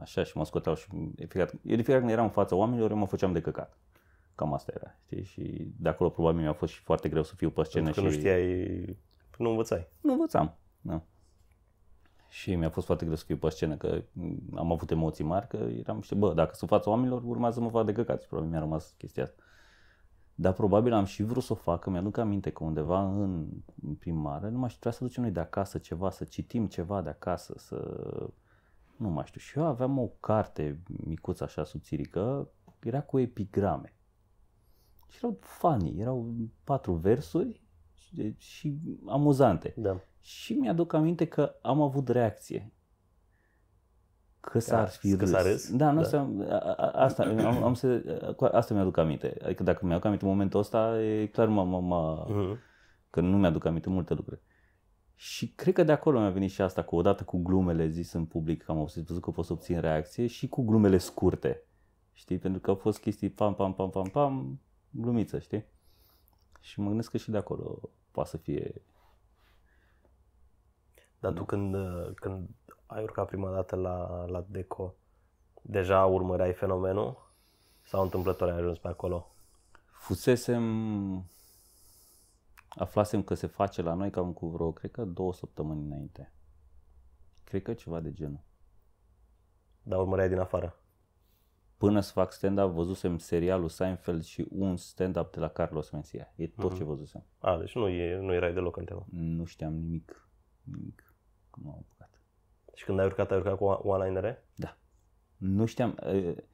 așa și mă scoteau și de fiecare, eu de fiecare când eram în fața oamenilor, eu mă făceam de căcat. Cam asta era, știi? Și de acolo probabil mi-a fost și foarte greu să fiu pe scenă Pentru că și nu știai, nu învățai. nu învățam. Da. Și mi-a fost foarte greu să fiu pe scenă, că am avut emoții mari, că eram, știi, bă, dacă sunt fața oamenilor, urmează să mă fac de căcat și probabil mi-a rămas chestia asta. Dar probabil am și vrut să o fac, că mi-aduc aminte că undeva în, în primară, nu mai știu, trebuia să ducem noi de acasă ceva, să citim ceva de acasă, să... Nu mai știu. Și eu aveam o carte micuță așa subțirică, era cu epigrame. Și erau funny, erau patru versuri și, și amuzante. Da. Și mi-aduc aminte că am avut reacție. Că s-ar fi că râs. s-a râs? Da, nu Da. da. a, a, asta, am, am să, cu asta mi-aduc aminte. Adică dacă mi-aduc aminte în momentul ăsta, e clar mă, mă, mă, Mhm. că nu mi-aduc aminte multe lucruri. Și cred că de acolo mi-a venit și asta, cu odată cu glumele zis în public, că am văzut că pot să obțin reacție și cu glumele scurte. Știi? Pentru că au fost chestii pam, pam, pam, pam, pam, glumiță, știi? Și mă gândesc că și de acolo poate să fie Dar tu când, când ai urcat prima dată la, la Deco, deja urmăreai fenomenul? Sau întâmplător ai ajuns pe acolo? Fusesem, aflasem că se face la noi cam cu vreo, cred că două săptămâni înainte. Cred că ceva de genul. Dar urmăreai din afară? Până să fac stand-up, văzusem serialul Seinfeld și un stand-up de la Carlos Mencia. E tot Mhm. ce văzusem. A, deci nu, e, nu erai deloc în temă. Nu știam nimic. Nimic. Nu am apucat. Și când ai urcat, ai urcat cu one-linere? Nu știam. e,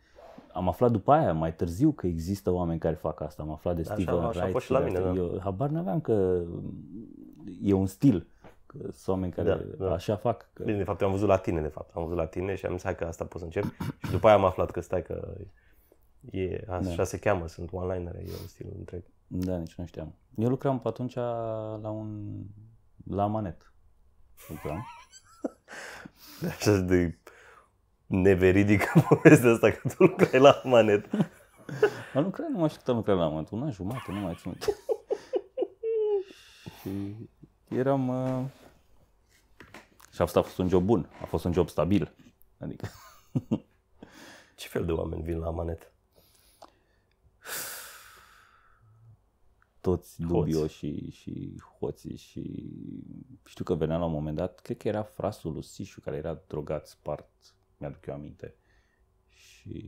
Am aflat după aia, mai târziu, că există oameni care fac asta. Am aflat de Așa- Steven așa a Wright. fost și la de mine, astea. da. Eu habar n-aveam că e un stil. Că sunt oameni care Da, da. așa fac. Că... Bine, de fapt, eu am văzut la tine, de fapt. Am văzut la tine și am zis, hai că asta pot să încep. și după aia am aflat că stai că e, așa Da. se cheamă, sunt one-linere, e un stil întreg. Da, nici nu știam. Eu lucram pe atunci la un... la manet. Lucram. *laughs* Așa de neveridică *laughs* povestea asta că tu lucrai la manet. Am *laughs* lucrat, nu mai știu cât am lucrat la manet. Una jumate, nu mai țin minte. *laughs* Și eram... Uh... Și asta a fost un job bun. A fost un job stabil. Adică... Ce fel de oameni vin la manet? toți Hoți. dubioși și hoții și știu că venea la un moment dat, cred că era frasul lui Sișu care era drogat, spart, mi-aduc eu aminte. Și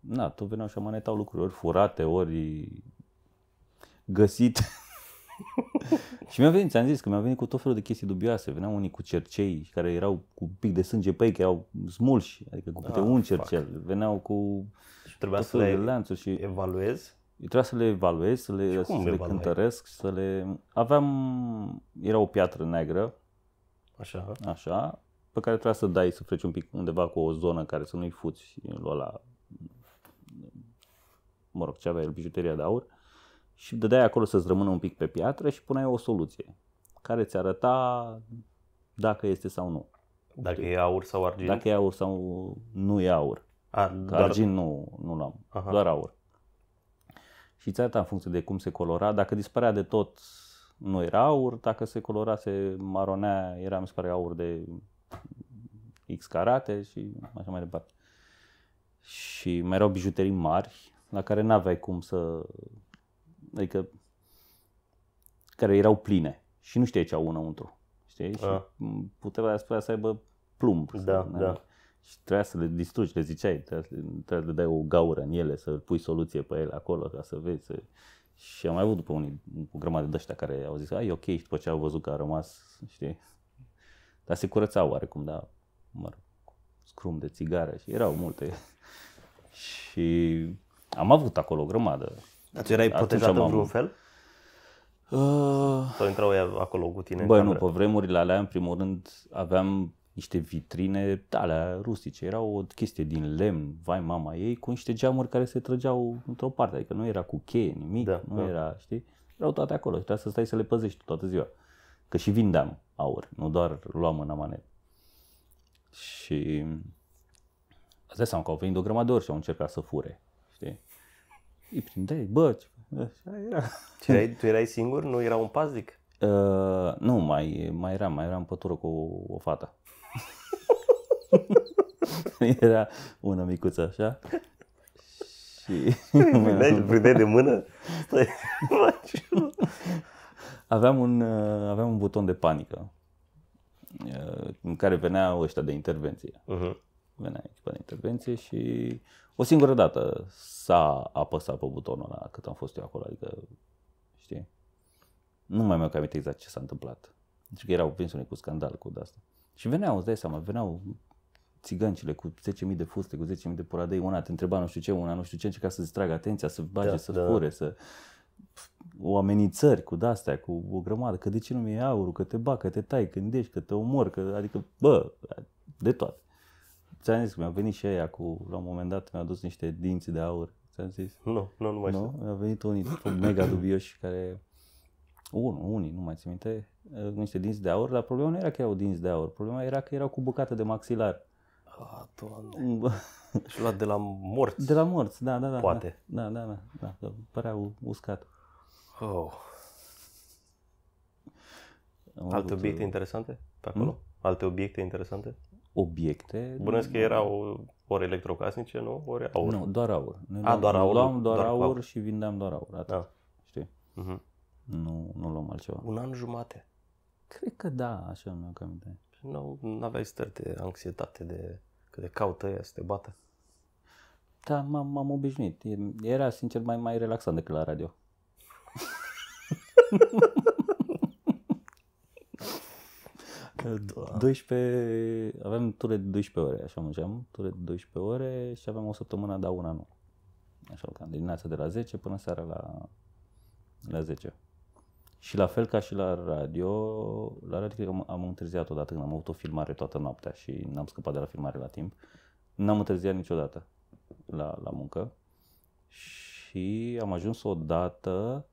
na, tot veneau și amanetau lucruri, ori furate, ori găsite. *laughs* și mi-a venit, ți-am zis că mi-a venit cu tot felul de chestii dubioase. Veneau unii cu cercei care erau cu un pic de sânge pe ei, că erau smulși, adică cu câte Ah, un fuck. cercel. Veneau cu Și trebuia tot să felul de le lanțuri și evaluezi? Trebuia să le evaluez, să le, Și să cum le evaluai? cântăresc, să le... Aveam... Era o piatră neagră Așa. așa, pe care trebuia să dai să freci un pic undeva cu o zonă care să nu-i fuți la mă rog, ce avea el, bijuteria de aur, și dădeai acolo să-ți rămână un pic pe piatră și puneai o soluție care ți arăta dacă este sau nu. Dacă e aur sau argint? Dacă e aur sau nu e aur. A, Că doar... Argint nu, nu l-am, Aha. doar aur. Și ți arăta în funcție de cum se colora. Dacă dispărea de tot, nu era aur. Dacă se colora, se maronea, era, mi se pare, aur de X carate și așa mai departe. Și mai erau bijuterii mari, la care n-aveai cum să... Adică care erau pline și nu știai ce au înăuntru. Știi? Și Ah. puteai să, să aibă plumb. Da, să, da. Și trebuia să le distrugi, le ziceai, trebuia să, trebuia să dai o gaură în ele, să pui soluție pe ele acolo ca să vezi. Să... Și am mai avut după unii, o grămadă de ăștia care au zis, ai ok, și după ce au văzut că a rămas, știi, dar se curățau oarecum, dar, mă rog, scrum de țigară și erau multe. și am avut acolo o grămadă. Dar tu erai Atunci protejat în am- vreun fel? Uh, Sau intrau ea acolo cu tine în Băi, nu, cameră? pe vremurile alea, în primul rând, aveam niște vitrine, da, alea rustice. Era o chestie din lemn, vai mama ei, cu niște geamuri care se trăgeau într-o parte. Adică nu era cu cheie, nimic, Da, nu da. era, știi? Erau toate acolo și trebuia să stai să le păzești toată ziua. Că și vindeam aur, nu doar luam în amanet. Și îți dai seama că au venit o grămadă de ori și au încercat să fure, știi? Îi prindeai, bă, ce... Așa era. Tu erai, tu erai singur? Nu era un paznic? Uh, nu, mai, mai eram, mai eram pe tură cu o, o fată. *laughs* Era una micuță așa. Și Prindeai, îl prindeai de mână? Stai, *laughs* faci. Aveam un, uh, aveam un buton de panică uh, în care veneau ăștia de intervenție. Mhm. Venea echipa de intervenție și o singură dată s-a apăsat pe butonul ăla cât am fost eu acolo, adică, știi? Nu mai mi-am aminte exact ce s-a întâmplat. Deci că erau pensiune cu scandal cu de-asta. Și veneau, îți dai seama, veneau țigăncile cu 10.000 de fuste, cu 10.000 de poradei, una te întreba nu știu ce, una nu știu ce, încerca să-ți tragă atenția, să bage, Da, să da. fure, să o amenințări cu de-astea, cu o grămadă, că de ce nu mi-e aurul, că te bag, că te tai, că îndești, că te omor, că, adică, bă, de toate. Ți-am zis că mi-a venit și aia cu, la un moment dat mi-a adus niște dinți de aur, ți-am zis. Nu, nu, nu mai știu. Nu? Mi-a venit unii mega dubioși care, unul, unii, nu mai țin minte, eh, niște dinți de aur, dar problema nu era că erau dinți de aur, problema era că erau cu bucată de maxilar. Ah, doamne. Și luat de la morți. De la morți, da, da, da. Poate. Da, da, da, da, da părea u- uscat. Oh. Am Alte avut, obiecte uh, interesante pe acolo? Alte obiecte interesante? Obiecte? Bănuiesc că erau ori electrocasnice, nu? Ori aur. Nu, doar aur. Noi A, doar aur, Luam doar, doar aur, aur. și vindeam doar aur, atât. Da. Știi? Mhm. Nu, nu luăm altceva. Un an jumate. Cred că da, așa mi-am cam aminte. Nu aveai stări de anxietate, de că de caută ăia să te bată. Da, m-am, m-am obișnuit. E- Era, sincer, mai, mai relaxant decât la radio. Da. 12, aveam ture de 12 ore, așa mergeam, ture de 12 ore și aveam o săptămână, da, una nu. Așa cam dimineața de la 10 până seara la, la 10. Și la fel ca și la radio, la radio cred că am, am întârziat odată când am avut o filmare toată noaptea și n-am scăpat de la filmare la timp. N-am întârziat niciodată la, la muncă și am ajuns odată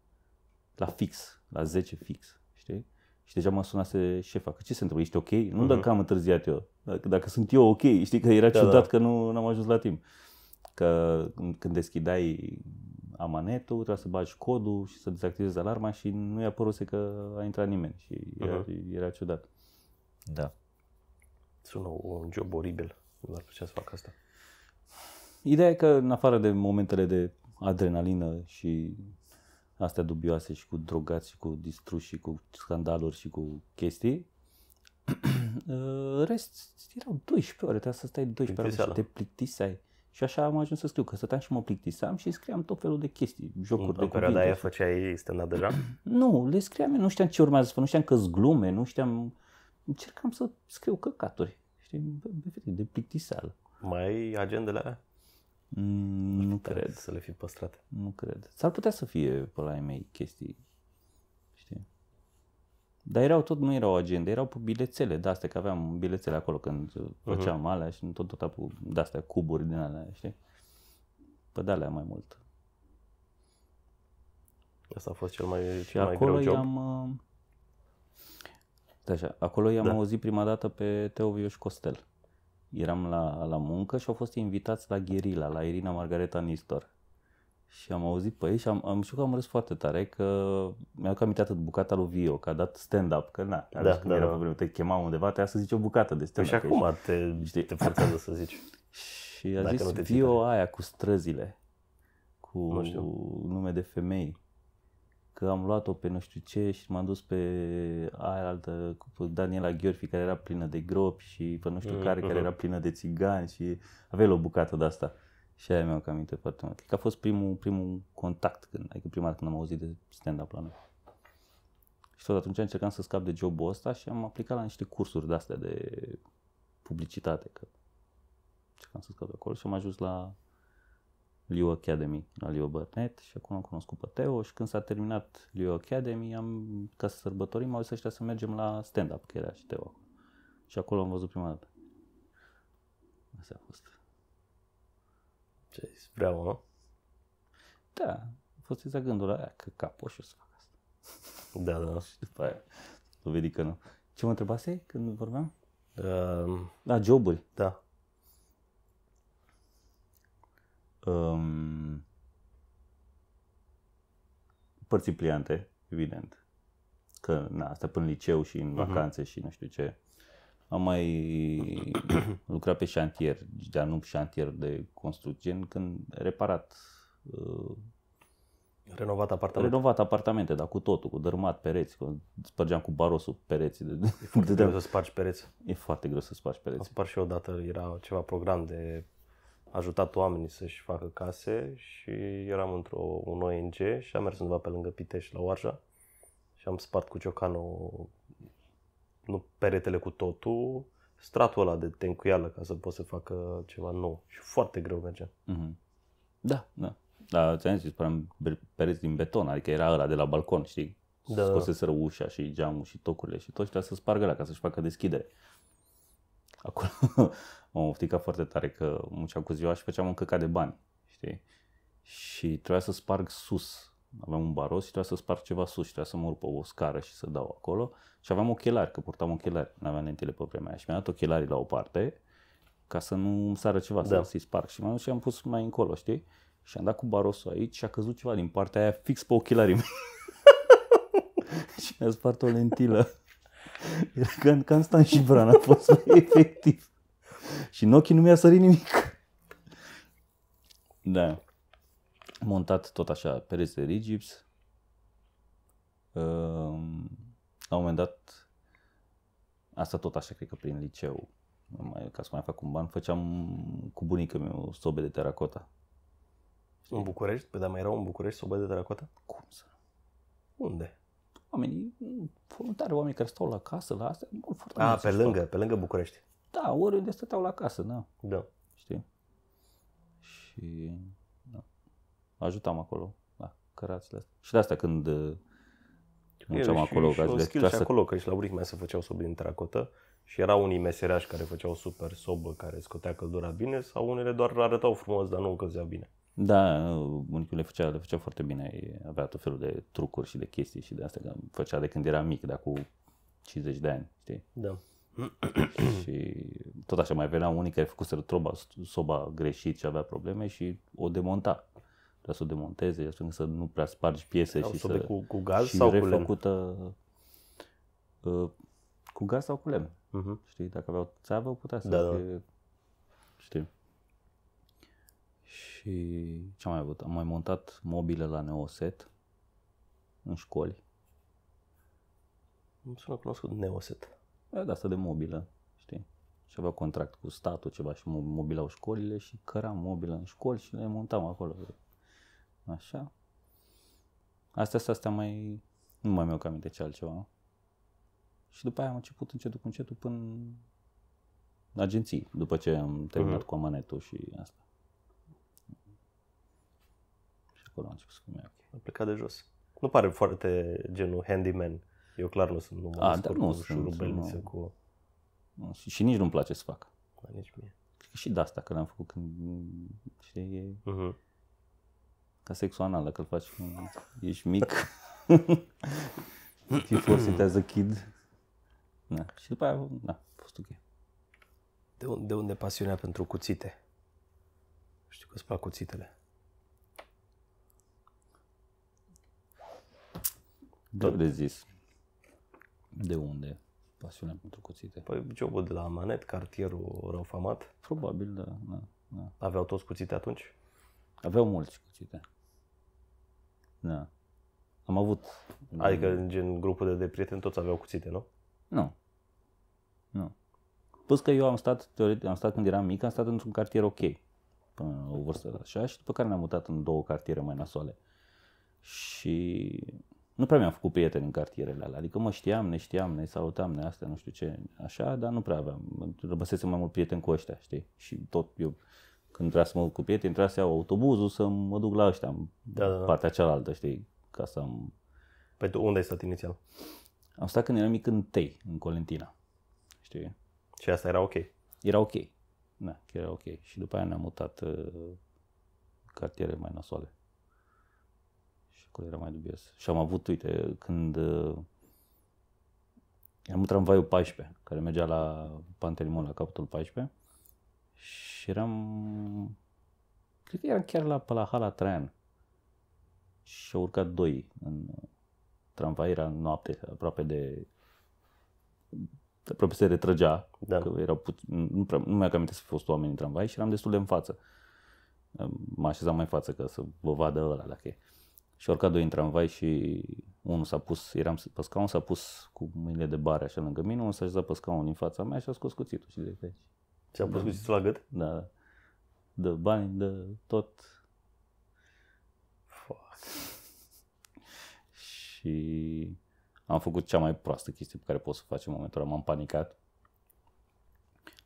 la fix, la 10 fix, știi? Și deja mă sunase șefa, că ce se întâmplă, ești ok? Nu dacă am întârziat eu, dacă, dacă sunt eu ok, știi că era Da, ciudat da. că nu am ajuns la timp. Că când deschideai amanetul, trebuia să bagi codul și să dezactivezi alarma și nu i-a părut că a intrat nimeni și era, era ciudat. Da. Sună un job oribil. Nu ar putea să fac asta. Ideea e că în afară de momentele de adrenalină și astea dubioase și cu drogați și cu distruși și cu scandaluri și cu chestii, *clears throat* în rest erau 12 ore, trebuia să stai 12 ore și Plictiseală. te plictiseai. Și așa am ajuns să scriu, că stăteam și mă plictiseam și scriam tot felul de chestii, jocuri În de perioada cuvinte. aia și- făceai stand-up deja? *clears throat* Nu, le scriam, eu nu știam ce urmează să fac, nu știam că glume, nu știam... Încercam să scriu căcaturi, știi, efectiv, de plictiseală. Mai ai agendele alea? Mm, nu cred. Să le fi păstrate. Nu cred. S-ar putea să fie pe la ei mei chestii, știi? Dar erau tot, nu erau agende, erau pe bilețele de astea, că aveam bilețele acolo când făceam alea și tot tot apă de astea, cuburi din alea, știi? Pe de alea mai mult. Asta a fost cel mai, Și cel mai acolo greu job. i-am... uh, stai Așa, acolo i-am Da. auzit prima dată pe Teo Viu Costel. Eram la, la muncă și au fost invitați la Gherila, la Irina Margareta Nistor. Și am auzit pe ei și am, am știu că am râs foarte tare că mi-au aminte atât bucata lui Vio, că a dat stand-up, că na, da, Da, când da, era da. pe vreme, te chema undeva, trebuia să zici o bucată de Păi stand-up. și acum te, Știi? te forțează să zici. Și a Dacă zis nu te ții Vio tare. aia cu străzile, cu Nu știu. nume de femei. Că am luat-o pe nu știu ce și m-am dus pe aia altă, cu Daniela Gheorfi, care era plină de gropi și pe nu știu care, care Mhm. era plină de țigani și avea el o bucată de asta. Și aia mi-au cam aminte foarte mult. Cred că a fost primul, primul contact, când, adică prima dată când am auzit de stand-up la noi. Și tot atunci încercam să scap de jobul ăsta și am aplicat la niște cursuri de astea de publicitate. Că încercam să scap de acolo și am ajuns la Liu Academy, la Liu Burnett și acolo am cunoscut pe Teo și când s-a terminat Liu Academy, am, ca să sărbătorim, au zis ăștia să mergem la stand-up, că era și Teo acolo. Și acolo am văzut prima dată. Asta a fost. Ce ai zis, vreau, nu? Da, a fost exact gândul ăla, "Aia, că capul și o să fac asta. Da, da. *laughs* Și după aia, dovedi că nu. Ce mă întrebase când vorbeam? Uh, Da, joburi. da. Um, părți pliante, evident. Că, na, asta până în liceu și în vacanțe și nu știu ce. Am mai *coughs* lucrat pe șantier, dar nu șantier de construcție, când reparat, uh, Renovat apartament. renovat apartamente, dar cu totul, cu dărâmat pereți, cu, spărgeam cu barosul pereții. De, Foarte greu să spargi pereți. e foarte greu să spargi Am pereți. spart și eu odată, era ceva program de ajutat oamenii să-și facă case și eram într-o un ONG și am mers undeva pe lângă Pitești la Oarja și am spart cu ciocanul nu peretele cu totul, stratul ăla de tencuială ca să pot să facă ceva nou și foarte greu mergea. Mhm. Da, da. Da, ți-am zis, spuneam be- pereți din beton, adică era ăla de la balcon, știi? Da, Da, da. Scoseseră ușa și geamul și tocurile și tot și trebuia să spargă la ca să-și facă deschidere. Acolo *laughs* m-am ofticat foarte tare că munceam cu ziua și făceam un căcat de bani, știi? Și trebuia să sparg sus. Aveam un baros și trebuia să sparg ceva sus și trebuia să mă urc pe o scară și să dau acolo. Și aveam ochelari, că purtam ochelari, nu aveam lentile pe vremea aia. Și mi-am dat ochelarii la o parte ca să nu îmi sară ceva, Da. să să-i sparg. Și m-am dus și am pus mai încolo, știi? Și am dat cu barosul aici și a căzut ceva din partea aia fix pe ochelarii mei. *laughs* și mi-a spart o lentilă. Era ca, în- ca în Stan și Bran a fost *laughs* efectiv. Și în ochii nu mi-a sărit nimic. Da. Montat tot așa pereți de rigips. Um, la un moment dat, asta tot așa, cred că prin liceu, nu mai, ca să mai fac un ban, făceam cu bunica meu sobe de teracota. În București? Păi da, mai erau în București sobe de teracota? Cum să? Unde? Oamenii, voluntari, oameni care stau la casă, la astea, bun, foarte A, mulți pe își lângă, fac. pe lângă București. Da, oriunde stăteau la casă, da, Da. știi? Și da, ajutam acolo, da, cărațile astea. Și de asta când uh, munceam E, acolo, și, și că un de- skill trebuia și să acolo, că și la buric mea se făceau sobe din teracotă și erau unii meseriași care făceau super sobă, care scotea căldura bine sau unele doar arătau frumos, dar nu încălzea bine. Da, bunicul le făcea, le făcea foarte bine, avea tot felul de trucuri și de chestii și de astea, că făcea de când era mic, de cu 50 de ani, știi? Da. *coughs* și tot așa mai veneau unii care făcuseră troba, soba greșit și avea probleme și o demonta. Trebuia să o demonteze, astfel încât să nu prea spargi piese Au și sobe să... cu, cu gaz și sau cu lemn? refăcută uh, cu gaz sau cu lemn. Mhm. Știi, dacă aveau țeavă, putea să Da, da. fie... Știi? Și ce am mai avut? Am mai montat mobile la Neoset în școli. Îmi sună cunoscut Neoset. E de asta de mobilă, știi? Și aveau contract cu statul ceva și mo- mobilau școlile și căram mobilă în școli și le montam acolo. Așa. Astea, astea, astea mai... Nu mai mi-au cam aminte ce altceva. Și după aia am început încetul cu încetul până în agenții, după ce am terminat Mhm. cu amanetul și asta. Și acolo am început să fie mai ok. A plecat de jos. Nu pare foarte genul handyman. Eu clar nu sunt, nu mă A, descurc dar nu cu sunt, șurubelniță, nu. cu... Nu, Și, și nici nu-mi place să fac. Da, nici mie. Cred că și de asta, că l-am făcut când, știi, e Mhm. ca sexul anal, dacă îl faci când ești mic. Fi forced it as a kid. Da. Și după aia, da, a fost ok. De unde, de unde pasiunea pentru cuțite? Știu că îți plac cuțitele. Greu de zis. De unde? Pasiunea pentru cuțite. Păi jobul de la Manet, cartierul răufamat, Probabil, da, da, da. aveau toți cuțite atunci? Aveau mulți cuțite. Da. Am avut... Adică în gen grupul de, de prieteni toți aveau cuțite, nu? Nu. Nu. Plus că eu am stat, teoretic, am stat când eram mic, am stat într-un cartier ok. Până la o vârstă de așa și după care ne-am mutat în două cartiere mai nasoale. Și nu prea mi-am făcut prieteni în cartierele alea. Adică mă știam, ne știam, ne salutam, ne astea, nu știu ce, așa, dar nu prea aveam. Rămăsesem mai mult prieten cu ăștia, știi? Și tot eu, când trebuia să mă duc cu prieteni, trebuia să iau autobuzul să mă duc la ăștia, în Da, da, da. partea cealaltă, știi? Ca să am... Păi tu unde ai stat inițial? Am stat când eram mic în Tei, în Colentina. Știi? Și asta era ok. Era ok. Da, chiar era ok. Și după aia ne-am mutat uh, în cartiere mai nasoale. Și acolo era mai dubios. Și am avut, uite, când uh, am tramvaiul 14, care mergea la Pantelimon, la capătul 14, și eram, cred că eram chiar la, pe la Hala Traian. Și au urcat doi în uh, tramvai, era noapte, aproape de aproape se retrăgea, Da. că erau put... nu, prea, nu mi-am aminte să fi fost oameni în tramvai și eram destul de în față. Mă așezam mai în față ca să vă vadă ăla dacă e. Și au urcat doi în tramvai și unul s-a pus, eram pe scaun, s-a pus cu mâinile de bare așa lângă mine, unul s-a așezat pe scaun din fața mea și a scos cuțitul și de pe aici. Ți-a pus cuțitul la gât? Da, da. Dă bani, dă tot. Și am făcut cea mai proastă chestie pe care pot să faci în momentul ăla. M-am panicat.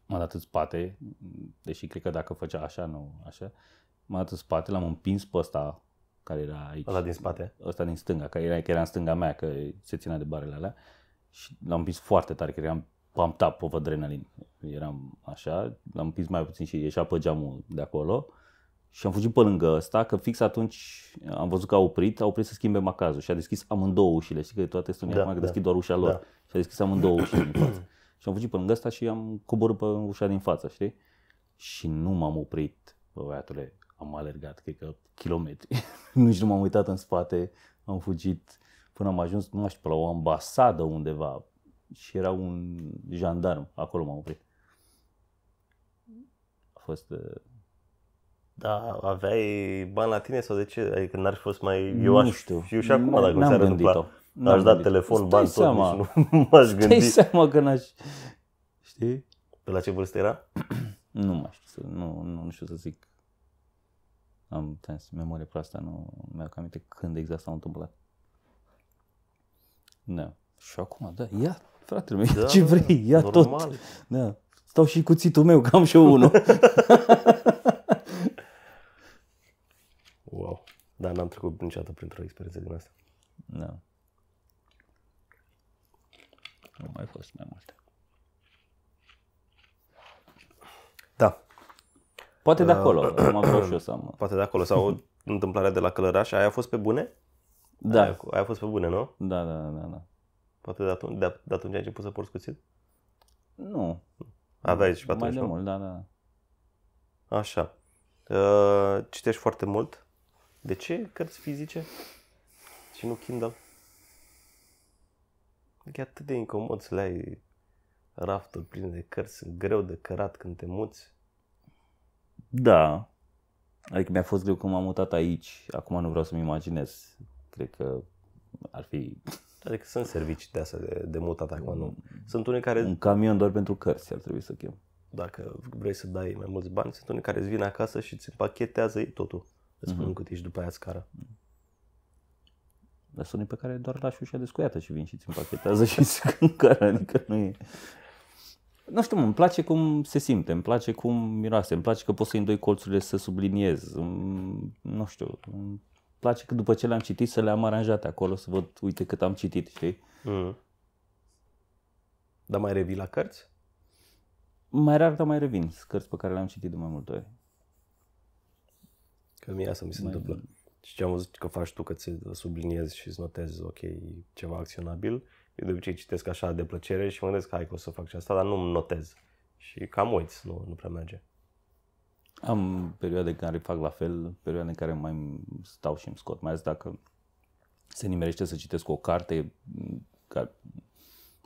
M-a dat în spate, deși cred că dacă făcea așa, nu așa. M-a dat în spate, l-am împins pe ăsta care era aici. Ăla din spate. Ăsta din stânga, care era, că era în stânga mea, că se ținea de barele alea. Și l-am împins foarte tare, că eram pumped up of adrenalin. Eram așa, l-am împins mai puțin și ieșea pe geamul de acolo. Și am fugit pe lângă ăsta, că fix atunci am văzut că a oprit, a oprit să schimbe macazul și a deschis amândouă ușile. Știi că toate sunt Da, acum că da. deschid doar ușa lor. Da. Și a deschis amândouă ușile din față. Și am fugit pe lângă ăsta și am coborât pe ușa din față, știi? Și nu m-am oprit, bă, băiatule, am alergat, cred că kilometri. *laughs* Nici nu m-am uitat în spate, am fugit până am ajuns, nu mai știu, pe la o ambasadă undeva și era un jandarm, acolo m-am oprit. A fost... uh, Da, aveai bani la tine sau de ce? Adică n-ar fi fost mai... Eu nu aș știu. fiu și acum N- dacă mi n-am s-ar gândit-o. întâmpla. N-am Aș da gândit-o. telefon, Îți bani, dai tot, seama. nici nu *laughs* m-aș Dai gândi. seama că n-aș... Știi? Pe la ce vârstă era? Nu mai știu, să, nu, nu, nu știu să zic. Am ți-am zis, memorie proastă, nu mi-au aminte când exact s-a întâmplat. Da. Și acum, da, ia, fratele meu, ia Da, *laughs* ce da, vrei, ia normal. tot. Da. Stau și cuțitul meu, că am și eu unul. *laughs* Wow. Da, n-am trecut niciodată printr-o experiență din asta. da. Nu mai fost mai multe. Da, Poate de acolo, *clears throat* acum vreau și eu să am. poate de acolo. Sau *clears throat* întâmplarea de la Călăraș, aia a fost pe bune? Aia, Da, aia a fost pe bune, nu? da, da, da, da. Poate de atunci, de, de atunci ai început să porți cuțit? Nu, Aveai și pe mai atunci, de nu? mult, da, da. Așa. Uh, citești foarte mult. De ce cărți fizice și nu Kindle? E atât de incomod să le ai rafturi pline de cărți, sunt greu de cărat când te muți. Da. Adică mi-a fost greu când m-am mutat aici. Acum nu vreau să-mi imaginez. Cred că ar fi Adică sunt servicii de astea de, de mutat acum, nu? Sunt unii care, un camion doar pentru cărți ar trebui să chem. dacă vrei să dai mai mulți bani, sunt unii care îți vin acasă și îți împachetează ei totul. Îți spun cât ești după aia scara. Dar sunt unii pe care doar lași ușa descuiată și vin și ți împachetează și îți *laughs* care, adică nu e... Nu știu, mă, îmi place cum se simte, îmi place cum miroase, îmi place că pot să-i doi colțurile să subliniez, îmi- nu știu, îmi place că după ce le-am citit să le am aranjate acolo, să văd, uite cât am citit, știi? Mm. Dar mai revii la cărți? Mai rar, dar mai revin. Sunt Cărți pe care le-am citit de mai multe ori. Că mie asta mi se întâmplă. Și ce am văzut că faci tu, că ți subliniezi și îți notezi, ok, ceva acționabil. Eu de obicei citesc așa de plăcere și mă gândesc, hai că o să fac și asta, dar nu notez. Și cam uiți, nu, nu prea merge. Am perioade în care fac la fel, perioade în care mai stau și îmi scot, mai ales dacă se nimerește să citesc o carte care,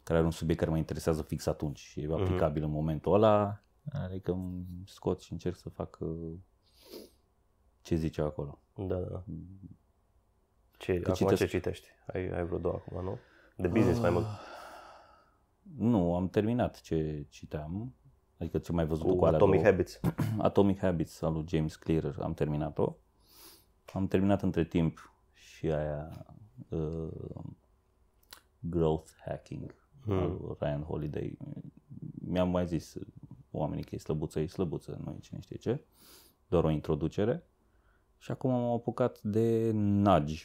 care are un subiect care mă interesează fix atunci și e aplicabil în momentul ăla, adică îmi scot și încerc să fac uh, ce zice acolo. Da, da. Ce, acum citesc- ce citești? Ai, ai vreo două acum, nu? De business mai mult. Nu, am terminat ce citeam, adică ce mai văzut Cu cu alea Atomic două. Habits. *clears throat* Atomic Habits al lui James Clear, am terminat-o. Am terminat între timp și aia uh, Growth Hacking Hmm. al lui Ryan Holiday. Mi-am mai zis oamenii că e slăbuță, e slăbuță, nu e cine știe ce. Doar o introducere. Și acum m-am apucat de Nudge,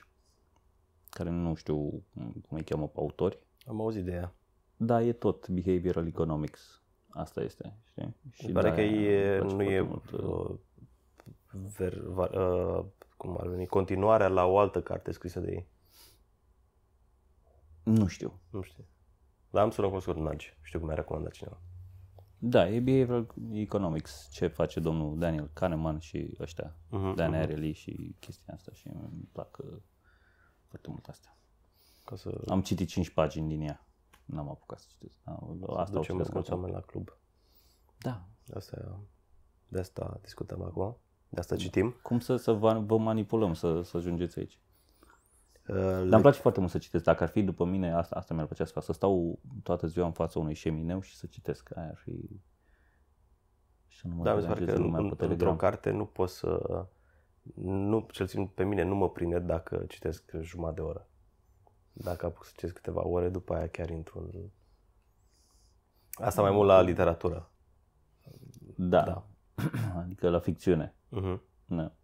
care nu știu cum îi cheamă pe autori. Am auzit de ea. Da, e tot behavioral economics. Asta este, știi? Și pare că de-aia e, îmi place nu e foarte mult, uh, uh, ver, va, uh, cum ar veni, continuarea la o altă carte scrisă de ei. Nu știu. Nu știu. Dar am sunat cunoscut Nudge. Știu cum mi-a recomandat cineva. Da, e behavioral economics, ce face domnul Daniel Kahneman și ăștia, Mhm, Dan Ariely și chestia asta și îmi plac uh, foarte mult astea. Ca să Am citit 5 pagini din ea, n-am apucat să citesc. Da, Asta o ducem citesc mulți acum. oameni la club. Da. Asta, de asta discutăm acum. De asta citim. Cum să, să vă, vă manipulăm să, să ajungeți aici? Uh, Dar le- îmi place foarte mult să citesc. Dacă ar fi după mine, asta, asta mi-ar plăcea să fac. Să stau toată ziua în fața unui șemineu și să citesc. Aia ar fi... Și să nu mă Da, mi se pare că deranjeze lumea în, pe într-o Telegram. carte nu pot să... Nu, cel puțin pe mine, nu mă prinde dacă citesc jumătate de oră. Dacă apuc să citesc câteva ore, după aia chiar intru în... Asta mai mult la literatură. Da. Da. *clears throat* adică la ficțiune. Uh-huh. Da.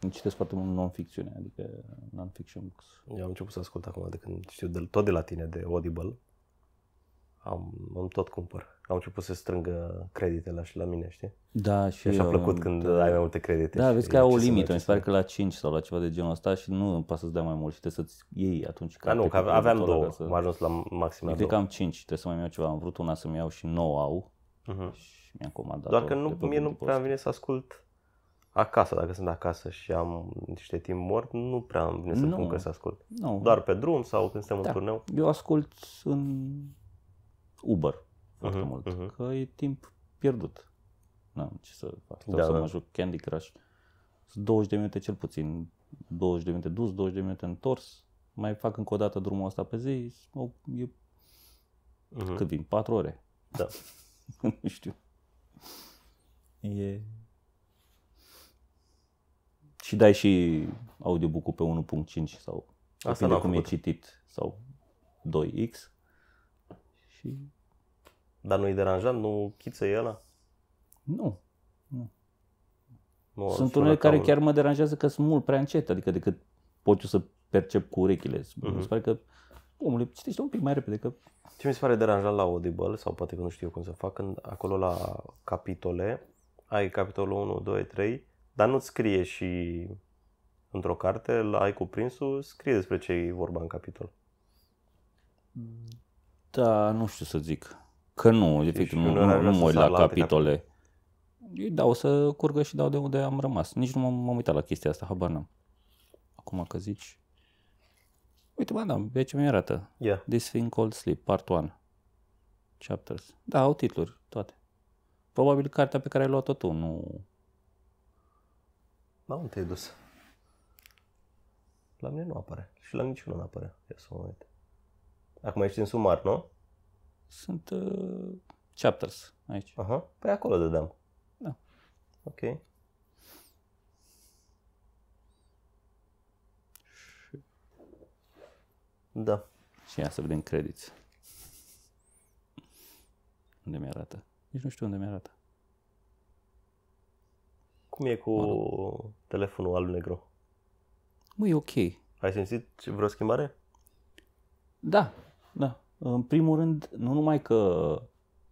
Îmi citesc foarte mult non-ficțiune, adică non-fiction books. Eu am început să ascult acum de când știu de, tot de la tine, de Audible. Am, am tot cumpăr. Am început să strângă creditele și la mine, știi? Da, și Și așa eu, plăcut când ai mai multe credite. Da, și vezi că au o ce să limită, mergi mi se să- pare că la 5 sau la ceva de genul ăsta și nu îmi pasă să dea mai mult și trebuie să-ți iei atunci. Da, nu, că carte cu aveam creditul ăla două. ca să- Am ajuns la maxim la Eu cred două. că am 5, trebuie să mai iau ceva. Am vrut una să-mi iau și 9 au Mhm. și mi-am comandat Doar că nu, mie nu prea îmi vine. vine să ascult acasă, dacă sunt acasă și am niște timp mort, nu prea îmi vine să Nu. pun că să ascult. Nu, Doar pe drum sau când suntem în Da. turneu. eu ascult în Uber foarte Mhm, mult, mhm. că e timp pierdut. Nu am ce să fac. Stau Da, să da. mă joc Candy Crush. Sunt 20 de minute cel puțin, 20 de minute dus, 20 de minute întors. Mai fac încă o dată drumul ăsta pe zi, o, e, Mhm. cât vin? 4 ore. Da. *laughs* nu știu. E... Și dai și audiobook-ul pe 1.5 sau Asta depinde n-am cum e făcut. citit sau 2x. Și Dar nu-i deranjat? Nu chiță e ăla? nu. Nu, sunt sună unele ca care un- chiar mă deranjează că sunt mult prea încet, adică decât pot eu să percep cu urechile. Mhm. Mi se pare că, omule, citește un pic mai repede, că Ce mi se pare deranjant la Audible, sau poate că nu știu eu cum să fac, când acolo la capitole, ai capitolul 1, 2, 3, dar nu-ți scrie și într-o carte, la ai cuprinsul, scrie despre ce e vorba în capitol. Da, nu știu să zic. Că nu, efectiv, și nu, uneori nu, ar vrea nu să mă uit sar la la alte capitole. Îi dau să curgă și dau de unde am rămas. Nici nu m-am, m-am uitat la chestia asta, habar n-am. Acum că zici... Uite, bă, da, pe ce mi arată. Yeah. This thing called sleep, part 1. Chapters. Da, au titluri, toate. Probabil cartea pe care ai luat-o tu, nu... La unde te-ai dus? La mine nu apare. Și la niciunul nu apare. Ia să mă uit. Acum ești în sumar, nu? Sunt uh, chapters aici. Aha. Păi acolo dădeam. Da. Ok. Da. Și ia să vedem credits. Unde mi-arată? Nici nu știu unde mi-arată. Cum e cu telefonul alb-negru? Mă, e ok. Ai simțit ce- vreo schimbare? Da, Da. În primul rând, nu numai că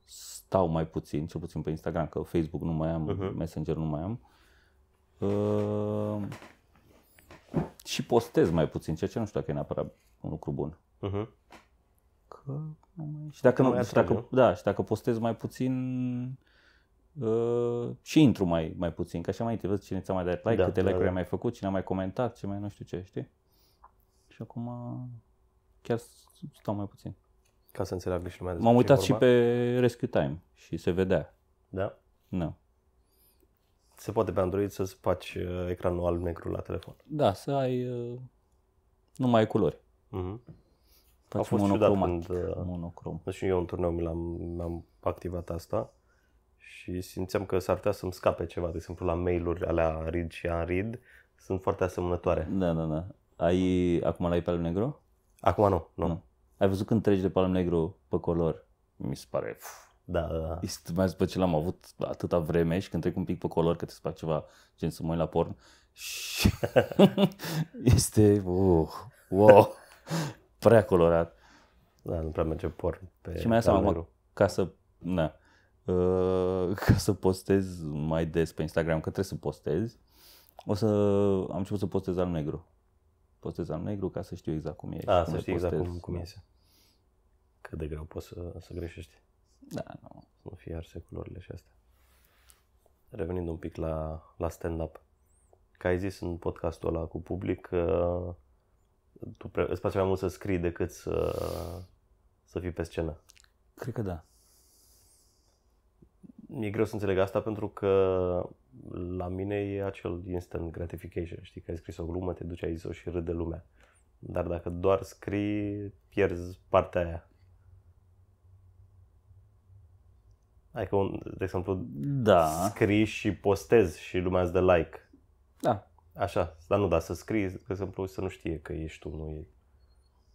stau mai puțin, cel puțin pe Instagram, că Facebook nu mai am, Mhm. Messenger nu mai am, uh, și postez mai puțin, ceea ce nu știu dacă e neapărat un lucru bun. Uh-huh. Că nu mai... Și dacă, mai nu, și atrage, dacă, da, și dacă postez mai puțin, uh, și intru mai, mai puțin, că așa mai întâi văd cine ți-a mai dat like, Da, câte da, like-uri da. ai mai făcut, cine a mai comentat, ce mai nu știu ce, știi? Și acum chiar stau mai puțin. Ca să înțeleagă și lumea despre M-am ce e uitat și vorba. pe Rescue Time și se vedea. Da? Nu. Se poate pe Android să-ți faci uh, ecranul alb-negru la telefon. Da, să ai uh, nu mai ai culori. Uh-huh. Faci fost ciudat monocromat. când, uh, Monocrom. Și eu în turneu mi l-am, mi-am activat asta și simțeam că s-ar putea să-mi scape ceva, de exemplu la mail-uri alea read și unread sunt foarte asemănătoare. Da, da, da. Ai, acum l-ai pe alb negru? Acum nu, nu. Nu. Ai văzut când treci de pe alb negru pe color? Mi se pare... Pf, Da, da, da. este mai ales după ce l-am avut atâta vreme și când trec un pic pe color, că te fac ceva gen să mă uit la porn și *laughs* este... Uh, wow, prea colorat. Da, nu prea merge porn pe Și mai asta acum, alb-negru. ca să, na, uh, ca să postez mai des pe Instagram, că trebuie să postez, o să, am început să postez al negru. Postez al negru ca să știu exact cum e. A, și să le știi exact postez. cum, cum iese. Cât de greu poți să, să greșești. Da, nu. Să nu fie arse culorile și astea. Revenind un pic la, la stand-up. Ca ai zis în podcastul ăla cu public, uh, tu pre- îți place mai mult să scrii decât să, să fii pe scenă. Cred că da. Mi-e greu să înțeleg asta pentru că la mine e acel instant gratification. Știi că ai scris o glumă, te duci, ai zis-o și râde lumea. Dar dacă doar scrii, pierzi partea aia. Adică, un, de exemplu, Da, scrii și postezi și lumea îți dă like. da. Așa, dar nu, dar să scrii, de exemplu, să nu știe că ești tu, nu e...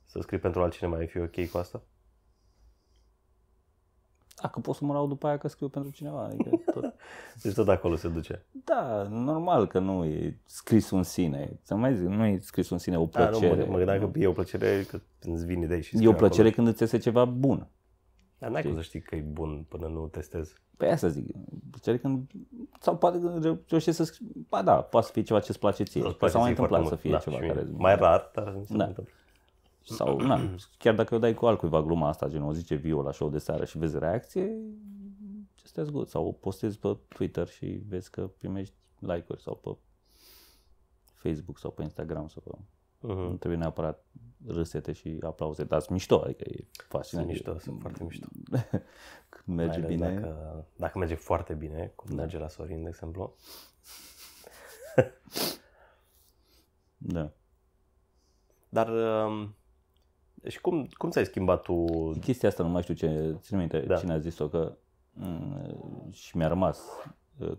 Să scrii pentru altcineva, ai fi ok cu asta? Dacă pot să mă laud după aia că scriu pentru cineva. Adică *laughs* tot. Deci tot acolo se duce. Da, normal că nu e scrisul în sine. Să mai zic, nu e scrisul în sine o Da, nu, plăcere. mă, mă gândeam că e o plăcere că îți vin idei și e scrii o plăcere acolo. când îți iese ceva bun. Dar n-ai cum să știi că e bun până nu testezi. Pe asta zic. Plăcere când... Sau poate când reușești să scrii... Ba da, poate să fie ceva ce-ți place ție. Îți Că s-a mai ție foarte întâmplat să mult. fie Da, ceva și mie. care... Mai rar, dar mi se Da. întâmplă. Sau, *clears throat* na, chiar dacă o dai cu altcuiva gluma asta, gen o zice Vio la show de seară și vezi reacție, just as good. Sau o postezi pe Twitter și vezi că primești like-uri sau pe Facebook sau pe Instagram sau pe... Mhm. Nu trebuie neapărat râsete și aplauze, dar sunt mișto, adică e Sunt fascinant. mișto, sunt foarte mișto. Când *laughs* merge Mai ales bine. Dacă, dacă merge foarte bine, cum merge la Sorin, de exemplu. *laughs* Da. Dar um, și cum, cum ți-ai schimbat tu? Chestia asta nu mai știu ce, țin minte Da. cine a zis-o că mm, și mi-a rămas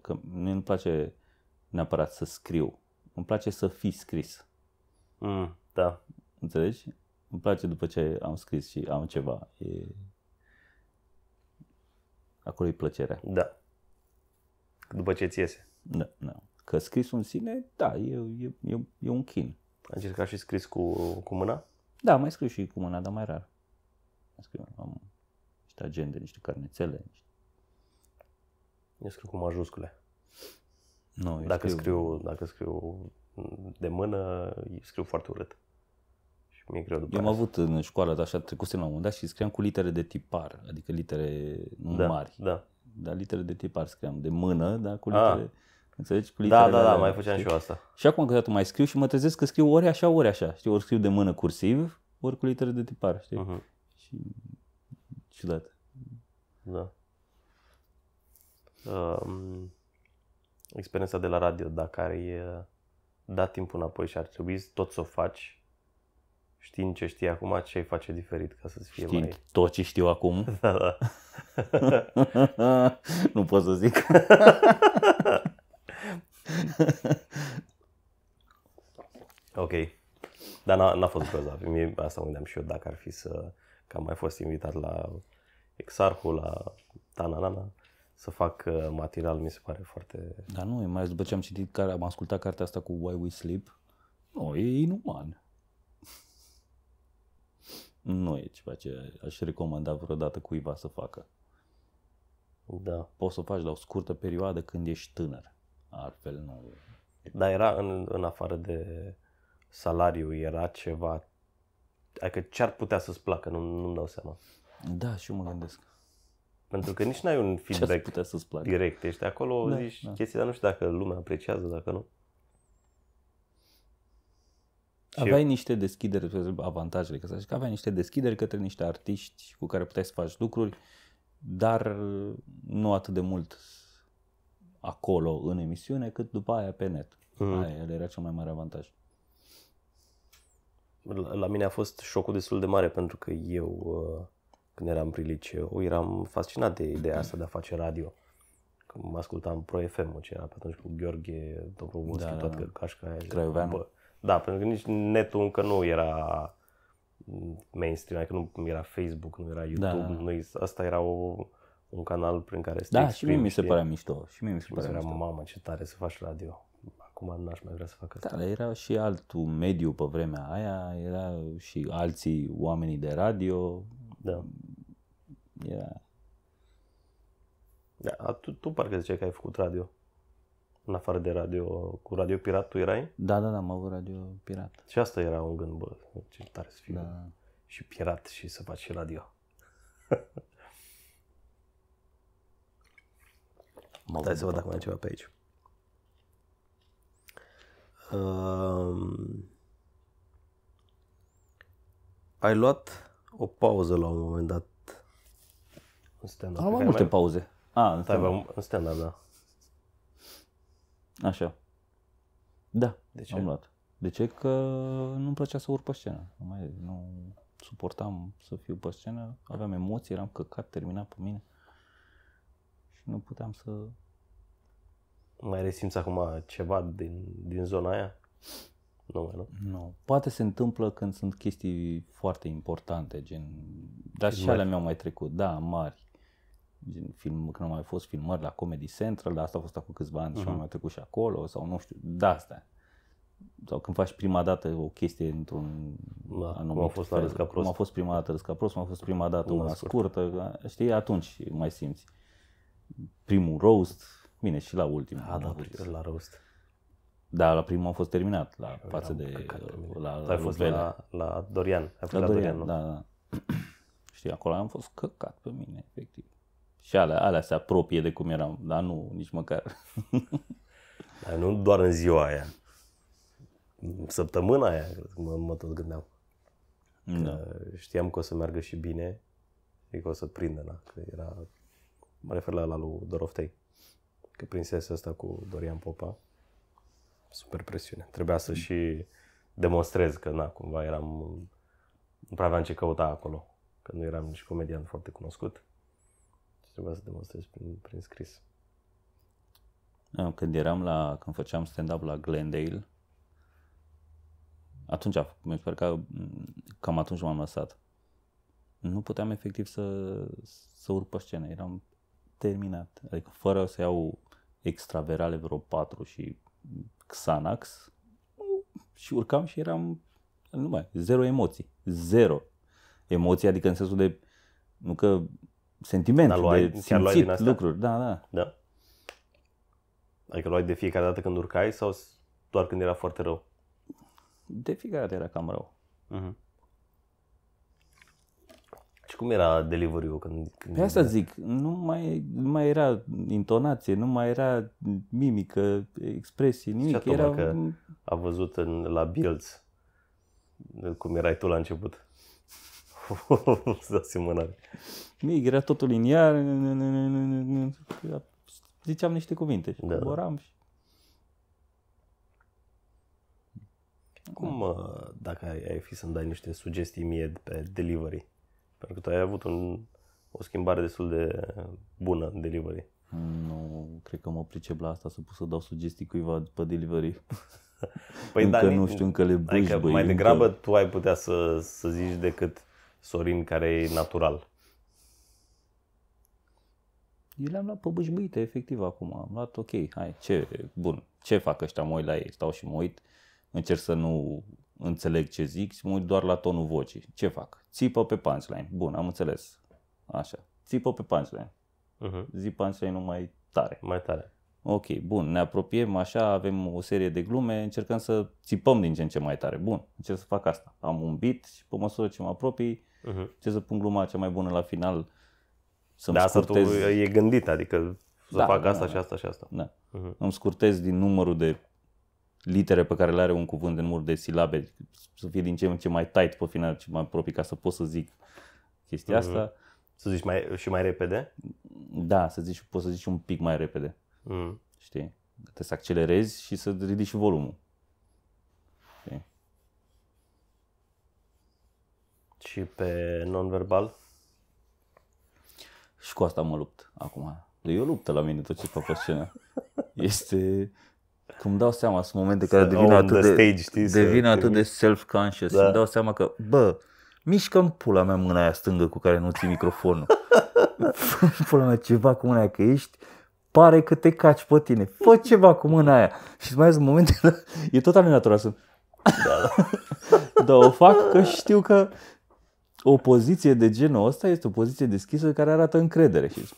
că mie nu-mi place neapărat să scriu, îmi place să fi scris. Mm, da, Înțelegi? Îmi place după ce am scris și am ceva. E... Acolo e plăcerea. da. După ce ți iese. Da, da. Că scrisul în sine, da, e, e, e, e un chin. Ai încercat și scris cu, cu mâna? Da, mai scriu și cu mâna, dar mai rar. Mai scriu, am niște agende, niște carnețele. Niște... Eu scriu cu majuscule. Nu, eu Dacă scriu, dacă scriu de mână, scriu foarte urât. Și mi-e greu după Eu am aia. avut în școală, așa, trecusem la un moment dat și scriam cu litere de tipar, adică litere nu da, mari, Da. dar litere de tipar scriam, de mână, dar cu Ah. litere, înțelegi? Cu Da, litere da, da, mai făceam și eu asta. Și acum câteodată mai scriu și mă trezesc că scriu ori așa, ori așa, știi, ori scriu de mână cursiv, ori cu litere de tipar, știi? Mhm. Și ciudat. Da. Um, experiența de la radio, dacă ai uh, dat timpul înapoi și ar trebui tot să o faci, știind ce știi acum, ce ai face diferit ca să-ți fie Știi mai... tot ce știu acum? *laughs* Da, da. *laughs* nu pot să zic. *laughs* Ok. Dar n-a, n-a fost grozav. Mie asta mă gândeam și eu dacă ar fi să... Că am mai fost invitat la Exarhul, la Tananana, să fac uh, material, mi se pare foarte... Dar nu, mai ales după ce am citit, care, am ascultat cartea asta cu Why We Sleep, nu, e inuman. *laughs* nu e ceva ce aș recomanda vreodată cuiva să facă. Da. Poți să o faci la o scurtă perioadă când ești tânăr. Altfel nu. Dar era în, în afară de salariu, era ceva... Adică ce ar putea să-ți placă, nu, nu-mi dau seama. Da, și eu mă gândesc. Pentru că nici n-ai un *laughs* Ce ar feedback putea să-ți placă? direct. Ești acolo, Da, zici da. chestii, dar nu știu dacă lumea apreciază, dacă nu. Și Aveai niște deschideri, spre exemplu, avantajele, că să zic, că aveai niște deschideri către niște artiști cu care puteai să faci lucruri, dar nu atât de mult acolo în emisiune, cât după aia pe net. Mhm. Mm. Aia era cel mai mare avantaj. La, la mine a fost șocul destul de mare pentru că eu, uh, când eram prin liceu, eram fascinat de ideea asta de a face radio. Că mă ascultam Pro FM, ce era pe atunci cu Gheorghe, Dobrovolski, Da, da, da, toată da. cașca aia. Craioveanu. Bă, Da, pentru că nici netul încă nu era mainstream, adică nu era Facebook, nu era YouTube, Da, da, da. nu, asta era o, un canal prin care să te Da, și exprimi, mie mi se știi? părea mișto. Și mie mi se Mi se părea părea, mișto. mamă, ce tare să faci radio. Acum n-aș mai vrea să fac asta. Da, dar era și altul mediu pe vremea aia, era și alții oamenii de radio, Da. era... da. a, Tu, tu parcă ziceai că ai făcut radio. În afară de radio, cu Radio Pirat tu erai? Da, da, da, am avut radio pirat. Și asta era un gând, bă, ce tare să fiu Da. și pirat și să faci și radio. *laughs* Am Stai avut să văd de dacă mai e fapt. ceva pe aici. Um, ai luat o pauză la un moment dat în stand-up. Am pe avut care multe mai- pauze. A, în Stai, stand-up. bă, în stand-up, da. Așa. Da, De ce? am luat. De ce? Că nu-mi plăcea să urc pe scenă. Nu, mai, nu suportam să fiu pe scenă, aveam emoții, eram căcat, terminat pe mine. Și nu puteam să... Mai resimți acum ceva din, din zona aia? Nu mai, nu? Nu. Poate se întâmplă când sunt chestii foarte importante, gen... Dar și Filmări. alea mi-au mai trecut, da, mari. Gen film, când au mai fost filmări la Comedy Central, dar asta a fost acum câțiva ani și au mai trecut și acolo, sau nu știu, da, asta. Sau când faci prima dată o chestie într-un Da, anumit cum a fost la fel. Râs ca prost. Cum a fost prima dată Râs ca prost, cum a fost prima dată Una una, scurtă. scurtă, știi, atunci mai simți. Primul roast, bine, și la ultimul. A, am da, avut. la roast. Da, la primul am fost terminat, la față Eram de căcat pe mine. la, Tu la ai fost Luvele. la, la Dorian. Ai fost La la, Dorian, Dorian, nu? da, da. *clears throat* Știi, acolo am fost căcat pe mine, efectiv. Și alea, alea se apropie de cum eram, dar nu, nici măcar. *laughs* Dar nu doar în ziua aia. Săptămâna aia, cred că mă, mă tot gândeam. da. Că știam că o să meargă și bine și că o să prindă, na. Că era... Mă refer la la lui Doroftei. Că prinsese asta cu Dorian Popa. Super presiune. Trebuia să și demonstrez că, na, cumva eram... Nu prea aveam ce căuta acolo. Că nu eram nici comedian foarte cunoscut. Și trebuia să demonstrez prin, prin scris. Da, Când eram la, când făceam stand-up la Glendale, atunci, mi se pare că m, cam atunci m-am lăsat. Nu puteam efectiv să, să urc pe scenă, eram terminat. Adică fără să iau extraverale vreo patru și Xanax, și urcam și eram, nu mai, zero emoții. Zero emoții, adică în sensul de, nu că sentiment, Dar luai- de chiar luai simțit din astea? lucruri. Da, da. Da? Adică luai de fiecare dată când urcai sau s- doar când era foarte rău? De fiecare dată era cam rău. Mhm. Și cum era delivery-ul când... când Pe asta zic, nu mai, nu mai era intonație, nu mai era mimică, expresii, nimic. Zicea Era, Toma că a văzut în, la Builds cum erai tu la început. *laughs* Să asemănare. nimic, era totul liniar, ziceam niște cuvinte și Da, da. coboram și Cum, uh, dacă ai, ai fi să-mi dai niște sugestii mie pe delivery? Pentru că tu ai avut un, o schimbare destul de bună în delivery. nu cred că mă pricep la asta să pot să dau sugestii cuiva pe delivery. *laughs* Păi încă da, nu ni- știu, încă le Adică bâșbâi, mai încă- degrabă tu ai putea să, să zici decât Sorin care e natural. Eu le-am luat pe bâșbâite, efectiv, acum. Am luat, ok, hai, ce, bun, ce fac ăștia, mă uit la ei, stau și mă uit, încerc să nu înțeleg ce zic și mă uit doar la tonul vocii. Ce fac? Țipă pe punchline. Bun, am înțeles. Așa. Țipă pe punchline. Uh-huh. Zi punchline-ul mai tare. Mai tare. Ok, bun, ne apropiem așa, avem o serie de glume, încercăm să țipăm din ce în ce mai tare. Bun, încerc să fac asta. Am un beat și pe măsură ce mă apropii, Uh-huh. ce să pun gluma cea mai bună la final, să-mi De asta tu scurtez, e gândit, adică să Da, fac da, asta da. și asta și asta. da, Uh-huh. îmi scurtez din numărul de litere pe care le are un cuvânt, din număr de silabe, să fie din ce în ce mai tight pe final, ce mai apropii, ca să pot să zic chestia Mhm. asta. Să zici mai, și mai repede? Da, să zici, poți să zici un pic mai repede, Mm. știi? Trebuie să accelerezi și să ridici și volumul. Știi? Și pe non-verbal? Și cu asta mă lupt acum. E o luptă la mine tot ce fac pe scenă. *laughs* Este... Cum dau seama, sunt momente care Să devin on atât the de, stage, știi, să devin te atât de miști. self-conscious Da. și îmi dau seama că, bă, mișcă pula mea mâna aia stângă cu care nu ții microfonul. *laughs* pula mea ceva cu mâna aia, că ești pare că te caci pe tine. Fă ceva cu mâna aia. Și mai sunt momente, *laughs* e total nenatural să... Da, da. *laughs* Dar o fac că știu că o poziție de genul ăsta este o poziție deschisă care arată încredere. Și,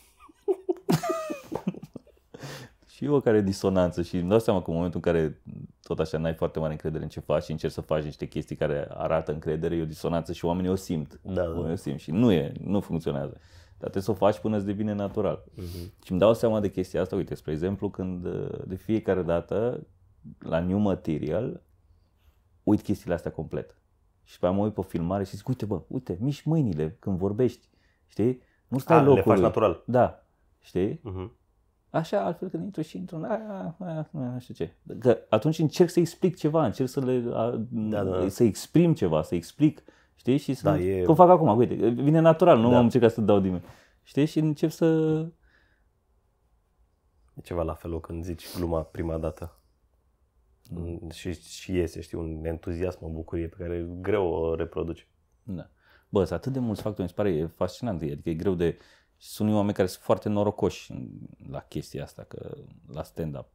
și e o care disonanță și îmi dau seama că în momentul în care tot așa n-ai foarte mare încredere în ce faci și încerci să faci niște chestii care arată încredere, e o disonanță și oamenii o simt. Da, da. Oamenii o simt și nu e, nu funcționează. Dar trebuie să o faci până îți devine natural. Mhm. Și îmi dau seama de chestia asta, uite, spre exemplu, când de fiecare dată la New Material uit chestiile astea complet. Și după aia mă uit pe filmare și zic, uite bă, uite, miști mâinile când vorbești, știi? Nu stai A, le locului. faci natural. Da, știi? Mhm. Așa, altfel când intru și intru, în aia, aia, aia, nu știu ce. Că atunci încerc să explic ceva, încerc să le, a, Da, da, da. să exprim ceva, să explic, știi? Și să, Da, e- cum fac acum, uite, vine natural, nu Da. am încercat să dau din mine. Știi? Și încep să, E ceva la felul când zici gluma prima dată. Mm. Și, și iese, știi, un entuziasm, o bucurie pe care greu o reproduci. Da. Bă, sunt atât de mulți factori, mi se pare e fascinant, adică e greu de... și Sunt unii oameni care sunt foarte norocoși în- la chestia asta, că la stand-up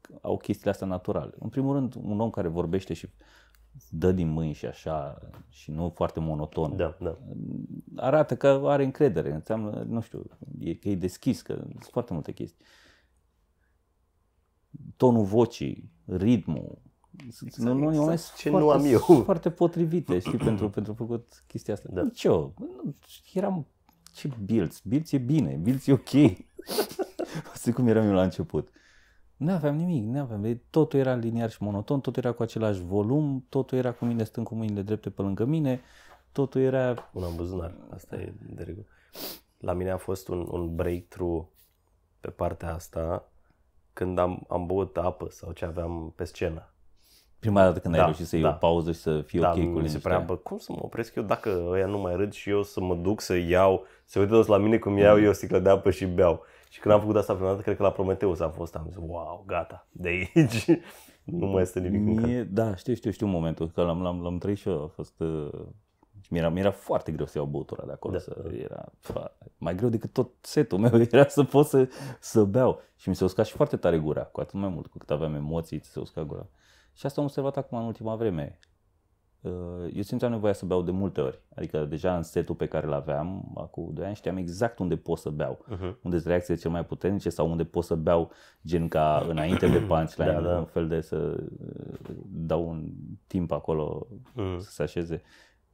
că au chestiile astea naturale. În primul rând, un om care vorbește și dă din mâini și așa, și nu foarte monoton, Da, da. arată că are încredere, înseamnă, nu știu, e, că e deschis, că sunt foarte multe chestii. Tonul vocii, ritmul, exact, nu, nu, exact oameni ce foarte, nu am eu. foarte potrivite, știi, pentru, pentru făcut chestia asta. Da. Nici eu, nu, eram, ce Bills, Bills e bine, Bills e ok. *laughs* Asta cum eram eu la început. Nu aveam nimic, nu aveam, totul era liniar și monoton, totul era cu același volum, totul era cu mine stând cu mâinile drepte pe lângă mine, totul era Una în buzunar. Asta e de regulă. La mine a fost un, un breakthrough pe partea asta când am, am băut apă sau ce aveam pe scenă. Prima dată când ai Da, reușit să iei da. o pauză și să fii da, ok cu mi se liniștea. părea, bă, cum să mă opresc eu dacă ăia nu mai râd și eu să mă duc să iau, să uite toți la mine cum iau eu o sticlă de apă și beau. Și când am făcut asta prima dată, cred că la Prometeus a fost, am zis, wow, gata, de aici *laughs* nu mai este nimic în cap. Mie, da, știu, știu, știu momentul, că l-am, l-am, l-am trăit și eu, a fost... Uh, mi-era, mi-era foarte greu să iau băutura de acolo, Da. să, era fa, mai greu decât tot setul meu, *laughs* era să pot să, să beau. Și mi se usca și foarte tare gura, cu atât mai mult, cu cât aveam emoții, ți se usca gura. Și asta am observat acum în ultima vreme. Uh, Eu simțeam nevoia să beau de multe ori. Adică deja în setul pe care îl aveam, acum 2 ani, știam exact unde pot să beau. Mhm. Unde sunt reacțiile cele mai puternice sau unde pot să beau gen ca înainte de punchline, *coughs* Da, da. un fel de să uh, dau un timp acolo Mhm. să se așeze.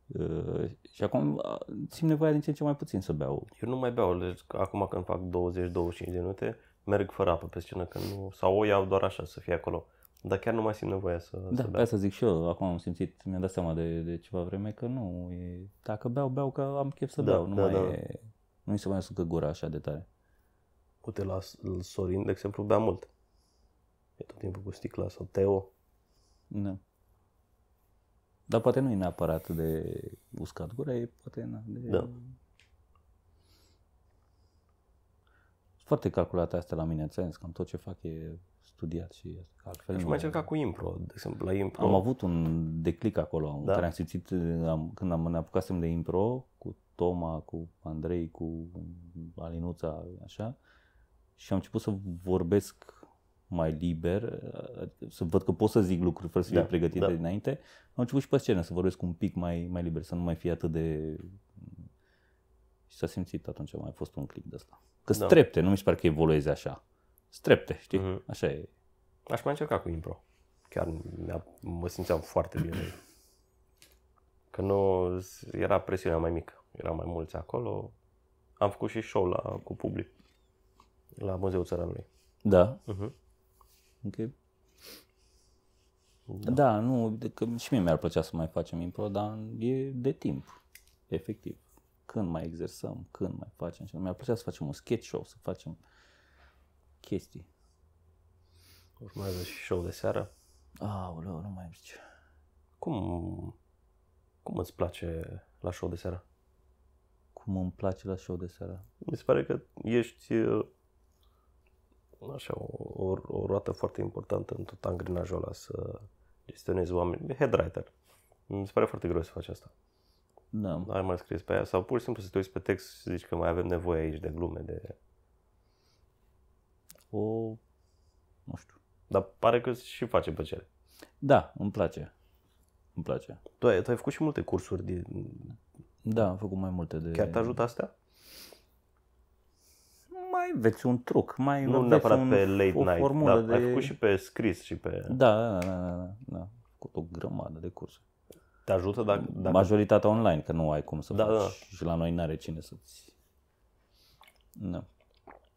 Uh, Și acum uh, simt nevoia din ce în ce mai puțin să beau. Eu nu mai beau, deci acum când fac 20-25 de minute, merg fără apă pe scenă, că nu, sau o iau doar așa să fie acolo. Dar chiar nu mai simt nevoia să, Da, să pe beau. asta zic și eu, acum am simțit, mi-am dat seama de, de ceva vreme că nu, e, dacă beau, beau că am chef să Da, beau, nu da, mai da. e, nu mi se mai sucă gura așa de tare. Uite, la Sorin, de exemplu, bea mult. E tot timpul cu sticla sau Teo. Da. Dar poate nu e neapărat de uscat gura, e poate na, de... Da. Foarte calculate astea la mine, înțeles, cam tot ce fac e studiat și altfel Și nu- mai încercat cu impro, de exemplu, la impro. Am avut un declic acolo, în Da. care am simțit, am, când am, ne apucasem de impro, cu Toma, cu Andrei, cu Alinuța, așa, și am început să vorbesc mai liber, uh, să văd că pot să zic lucruri fără să fie Da, pregătite da. dinainte, am început și pe scenă să vorbesc un pic mai, mai liber, să nu mai fie atât de... Și s-a simțit atunci, mai a fost un click de asta. Că Da. strepte, nu mi se pare că evoluezi așa. Strepte, știi? Mhm. Așa e. Aș mai încerca cu impro. Chiar mi-a, mă simțeam foarte bine. Că nu era presiunea mai mică. Era mai mulți acolo. Am făcut și show la, cu public la Muzeul Țăranului. Da? Mhm. Ok. Da. da, nu, de- că și mie mi-ar plăcea să mai facem impro, dar e de timp, efectiv. Când mai exersăm, când mai facem. Și Mi-ar plăcea să facem un sketch show, să facem chestii. Urmează și show de seară. Aoleu, nu mai zice. Cum, cum îți place la show de seară? Cum îmi place la show de seară. Mi se pare că ești uh, așa, o, o, o roată foarte importantă în tot angrenajul ăla să gestionezi oameni. Head writer. Mi se pare foarte greu să faci asta. Da, Ai mai scris pe aia sau pur și simplu să te uiți pe text și zici că mai avem nevoie aici de glume, de... o, nu știu. Dar pare că și face plăcere. Da, îmi place. Îmi place. Tu ai, tu ai făcut și multe cursuri, din... Da, am făcut mai multe de... chiar te ajută astea? Mai înveți un truc, mai Nu înveți neapărat un, pe late o night, formulă dar de... ai făcut și pe scris și pe... Da, da, da, da, da, da. Am făcut o grămadă de cursuri. Te ajută dacă... dacă... Majoritatea online, că nu ai cum să Da, faci. da. Și la noi n-are cine să-ți... Da.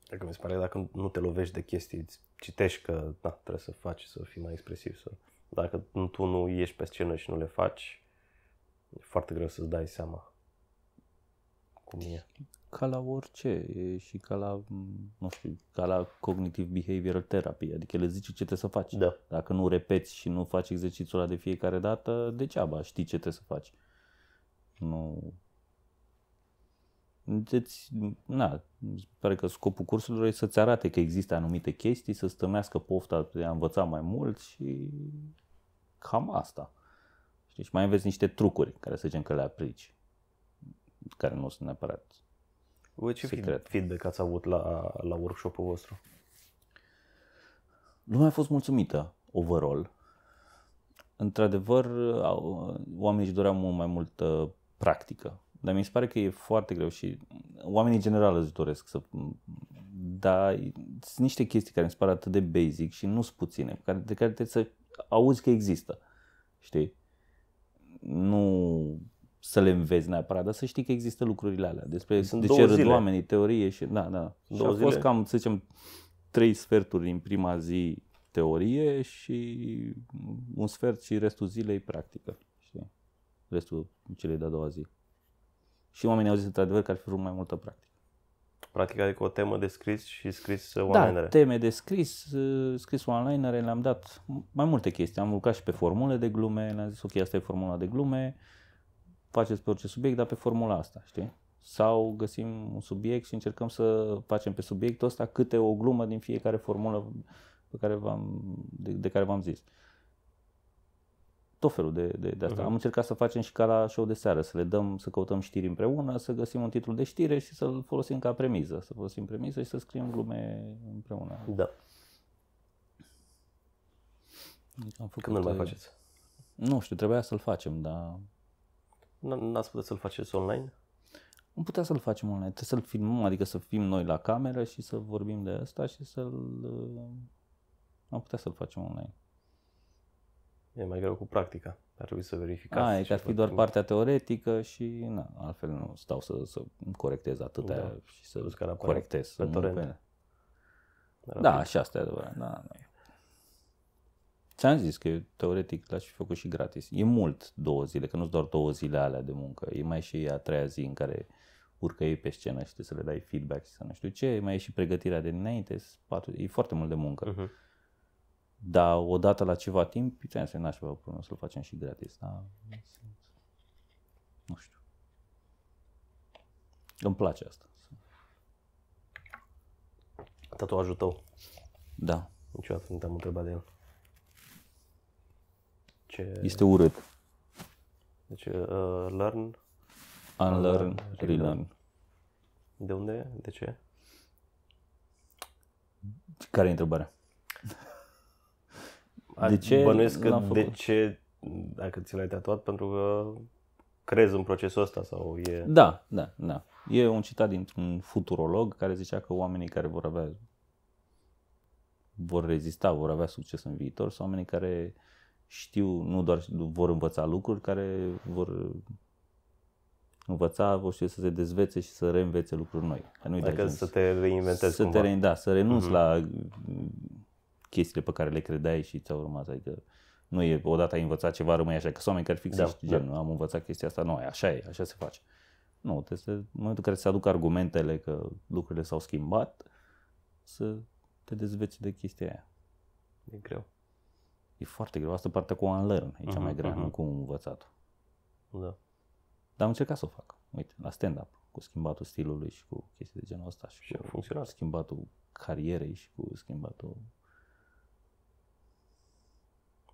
Dacă mi se pare că dacă nu te lovești de chestii, îți citești că da, trebuie să faci, să fii mai expresiv. Să... Dacă nu- tu nu ieși pe scenă și nu le faci, e foarte greu să-ți dai seama cum e. Ca la orice, e și ca la, m, nu știu, ca la cognitive behavioral therapy, adică le zici ce trebuie să faci. Da. Dacă nu repeți și nu faci exercițiul ăla de fiecare dată, degeaba știi ce trebuie să faci. Nu... Deci, na, mi se pare că scopul cursurilor e să-ți arate că există anumite chestii, să stămească pofta de a învăța mai mult și cam asta. Știi? Și mai înveți niște trucuri care să zicem că le aplici, care nu sunt neapărat Voi ce Secret. feedback ați avut la, la workshop-ul vostru? Lumea a fost mulțumită, overall. Într-adevăr, au- oamenii își doreau mult mai multă practică. Dar mi se pare că e foarte greu și oamenii în general îți doresc să... Dar sunt niște chestii care mi se pare atât de basic și nu sunt puține, pe care, de care trebuie să auzi că există. Știi? Nu să le înveți neapărat, dar să știi că există lucrurile alea. Despre Sunt de două ce râd zile. oamenii, teorie și... Da, da. Și Două a fost zile. cam, să zicem, trei sferturi din prima zi teorie și un sfert și restul zilei practică. Știi? Restul celei de-a doua zi. Și oamenii au zis într-adevăr că ar fi vrut mai multă practică. Practic adică o temă de scris și scris Da, oamenele. teme de scris, uh, scris online le-am dat mai multe chestii. Am lucrat și pe formule de glume, le-am zis ok, asta e formula de glume, faceți pe orice subiect, dar pe formula asta, știi? Sau găsim un subiect și încercăm să facem pe subiectul ăsta câte o glumă din fiecare formulă pe care v-am, de, de care v-am zis. Tot felul de, de, de asta. Mhm. Am încercat să facem și ca la show de seară, să le dăm, să căutăm știri împreună, să găsim un titlu de știre și să-l folosim ca premiză. Să folosim premiză și să scriem glume împreună. Da. Adică Am făcut, Când îl mai uh, faceți? Nu știu, trebuia să-l facem, dar N- N-ați putea să-l faceți online? am putea să-l facem online. Trebuie să-l filmăm, adică să fim noi la cameră și să vorbim de asta și să-l... uh, Am putea să-l facem online. E mai greu cu practica. Ar trebui să verificați. A, e ce că ar fi vă doar trimit. partea teoretică și na, altfel nu stau să, să corectez atâtea Da. și să Plus că neapărat corectez. pe nu torrent. pe- Da, și asta e adevărat. Da, nu e. Ți-am zis că eu, teoretic l-aș fi făcut și gratis. E mult două zile, că nu sunt doar două zile alea de muncă. E mai și a treia zi în care urcă ei pe scenă și trebuie să le dai feedback și să nu știu ce. Mai e și pregătirea de dinainte. sunt patru- E foarte mult de muncă. Mhm. Dar odată la ceva timp, ți-am zis, n-aș avea o problemă să-l facem și gratis. Da? Nu știu. Îmi place asta. Tatuajul tău. Da. Niciodată nu te-am întrebat de el. Ce... Este urât. Deci, uh, learn, Unlearn, relearn. relearn. de unde? De ce? Care e întrebarea? De ce Bănuiesc că n-am de făcut? ce, dacă ți l-ai tatuat, pentru că crezi în procesul ăsta sau e... Da, da, da. E un citat dintr-un futurolog care zicea că oamenii care vor avea vor rezista, vor avea succes în viitor, sunt oamenii care știu, nu doar vor învăța lucruri, care vor învăța, vor ști să se dezvețe și să reînvețe lucruri noi. Că nu-i de Adică ajuns. să te reinventezi să cumva. te, re- da, să renunți uh-huh. la mm, chestiile pe care le credeai și ți-au rămas. Adică nu e odată ai învățat ceva, rămâi așa, că sunt oameni care fix Da, da, genul, am învățat chestia asta, nu, e așa e, așa se face. Nu, trebuie să, în momentul în care se aduc argumentele că lucrurile s-au schimbat, să te dezveți de chestia aia. E greu. E foarte greu. Asta partea cu unlearn e cea mai Mhm, grea, mhm. nu cu învățat. Da. Dar am încercat să o fac. Uite, la stand-up, cu schimbatul stilului și cu chestii de genul ăsta. Și, Și a cu funcționat. schimbatul carierei și cu schimbatul...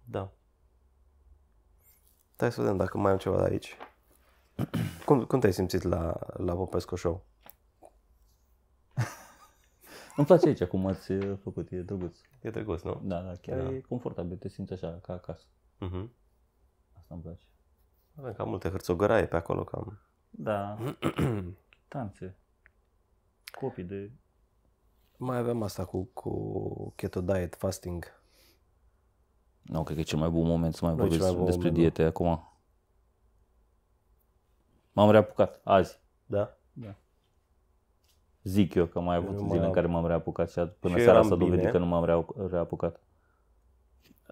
Da. Hai să vedem dacă mai am ceva de aici. *clears throat* Cum, cum te-ai simțit la, la Popescu Show? *laughs* Îmi place aici cum ați uh, făcut, e drăguț. E drăguț, nu? Da, da, chiar Da. e confortabil, te simți așa, ca acasă. Mhm. Asta îmi place. Avem cam multe hârțogăraie pe acolo, cam... Da, *clears throat* tanțe, copii de... Mai avem asta cu, cu keto diet, fasting. Nu, cred că e cel mai bun moment să mai Nu e cel vorbesc mai bun despre moment, diete acum. M-am reapucat azi. Da? Zic eu că am mai avut Eu zile în m-am- care m-am reapucat și până Și eu seara eram s-a dovedit bine. că nu m-am rea- reapucat.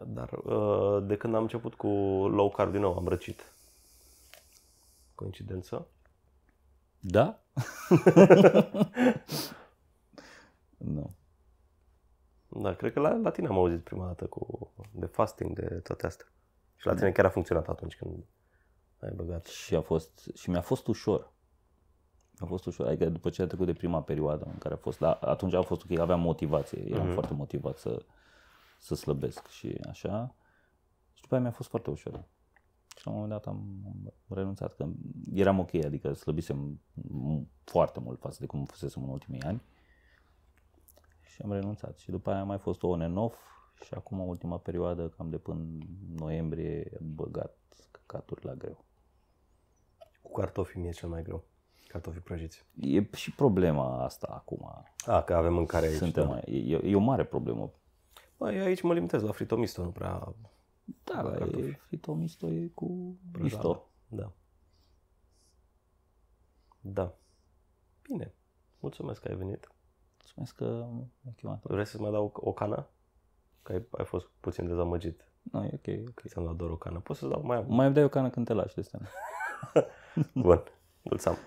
Dar uh, de când am început cu low carb din nou, am răcit. Coincidență? Da? *laughs* nu. Da, cred că la, la tine am auzit prima dată cu de fasting, de toate astea. Și la tine chiar a funcționat atunci când ai băgat. Și a fost, și mi-a fost ușor. A fost ușor, adică după ce a trecut de prima perioadă în care a fost, la, atunci a fost ok, aveam motivație, eram Mhm. foarte motivat să, să slăbesc și așa. Și după aia mi-a fost foarte ușor. Și la un moment dat am, am renunțat, că eram ok, adică slăbisem m- foarte mult față de cum fusesem în ultimii ani. Și am renunțat. Și după aia a mai fost o on and off și acum ultima perioadă, cam de până noiembrie, am băgat căcaturi la greu. Cu cartofii mie e cel mai greu. Cartofii prăjiți. E și problema asta acum. A, că avem mâncare aici. Suntem, da. e, e o mare problemă. Bă, eu aici mă limitez la fritomisto, nu prea... Da, Cu dar cartofi. e fritomisto e cu Prăjală. misto. Da. Da. Bine. Mulțumesc că ai venit. Mulțumesc că m-ai chemat. Vrei să-ți mai dau o cană? Că ai, ai fost puțin dezamăgit. Nu, e ok, e ok. Că ți-am dat doar o cană. Poți să-ți dau mai am. Mai îmi dai o cană când te lași de asta. *laughs* Bun. Mulțumesc.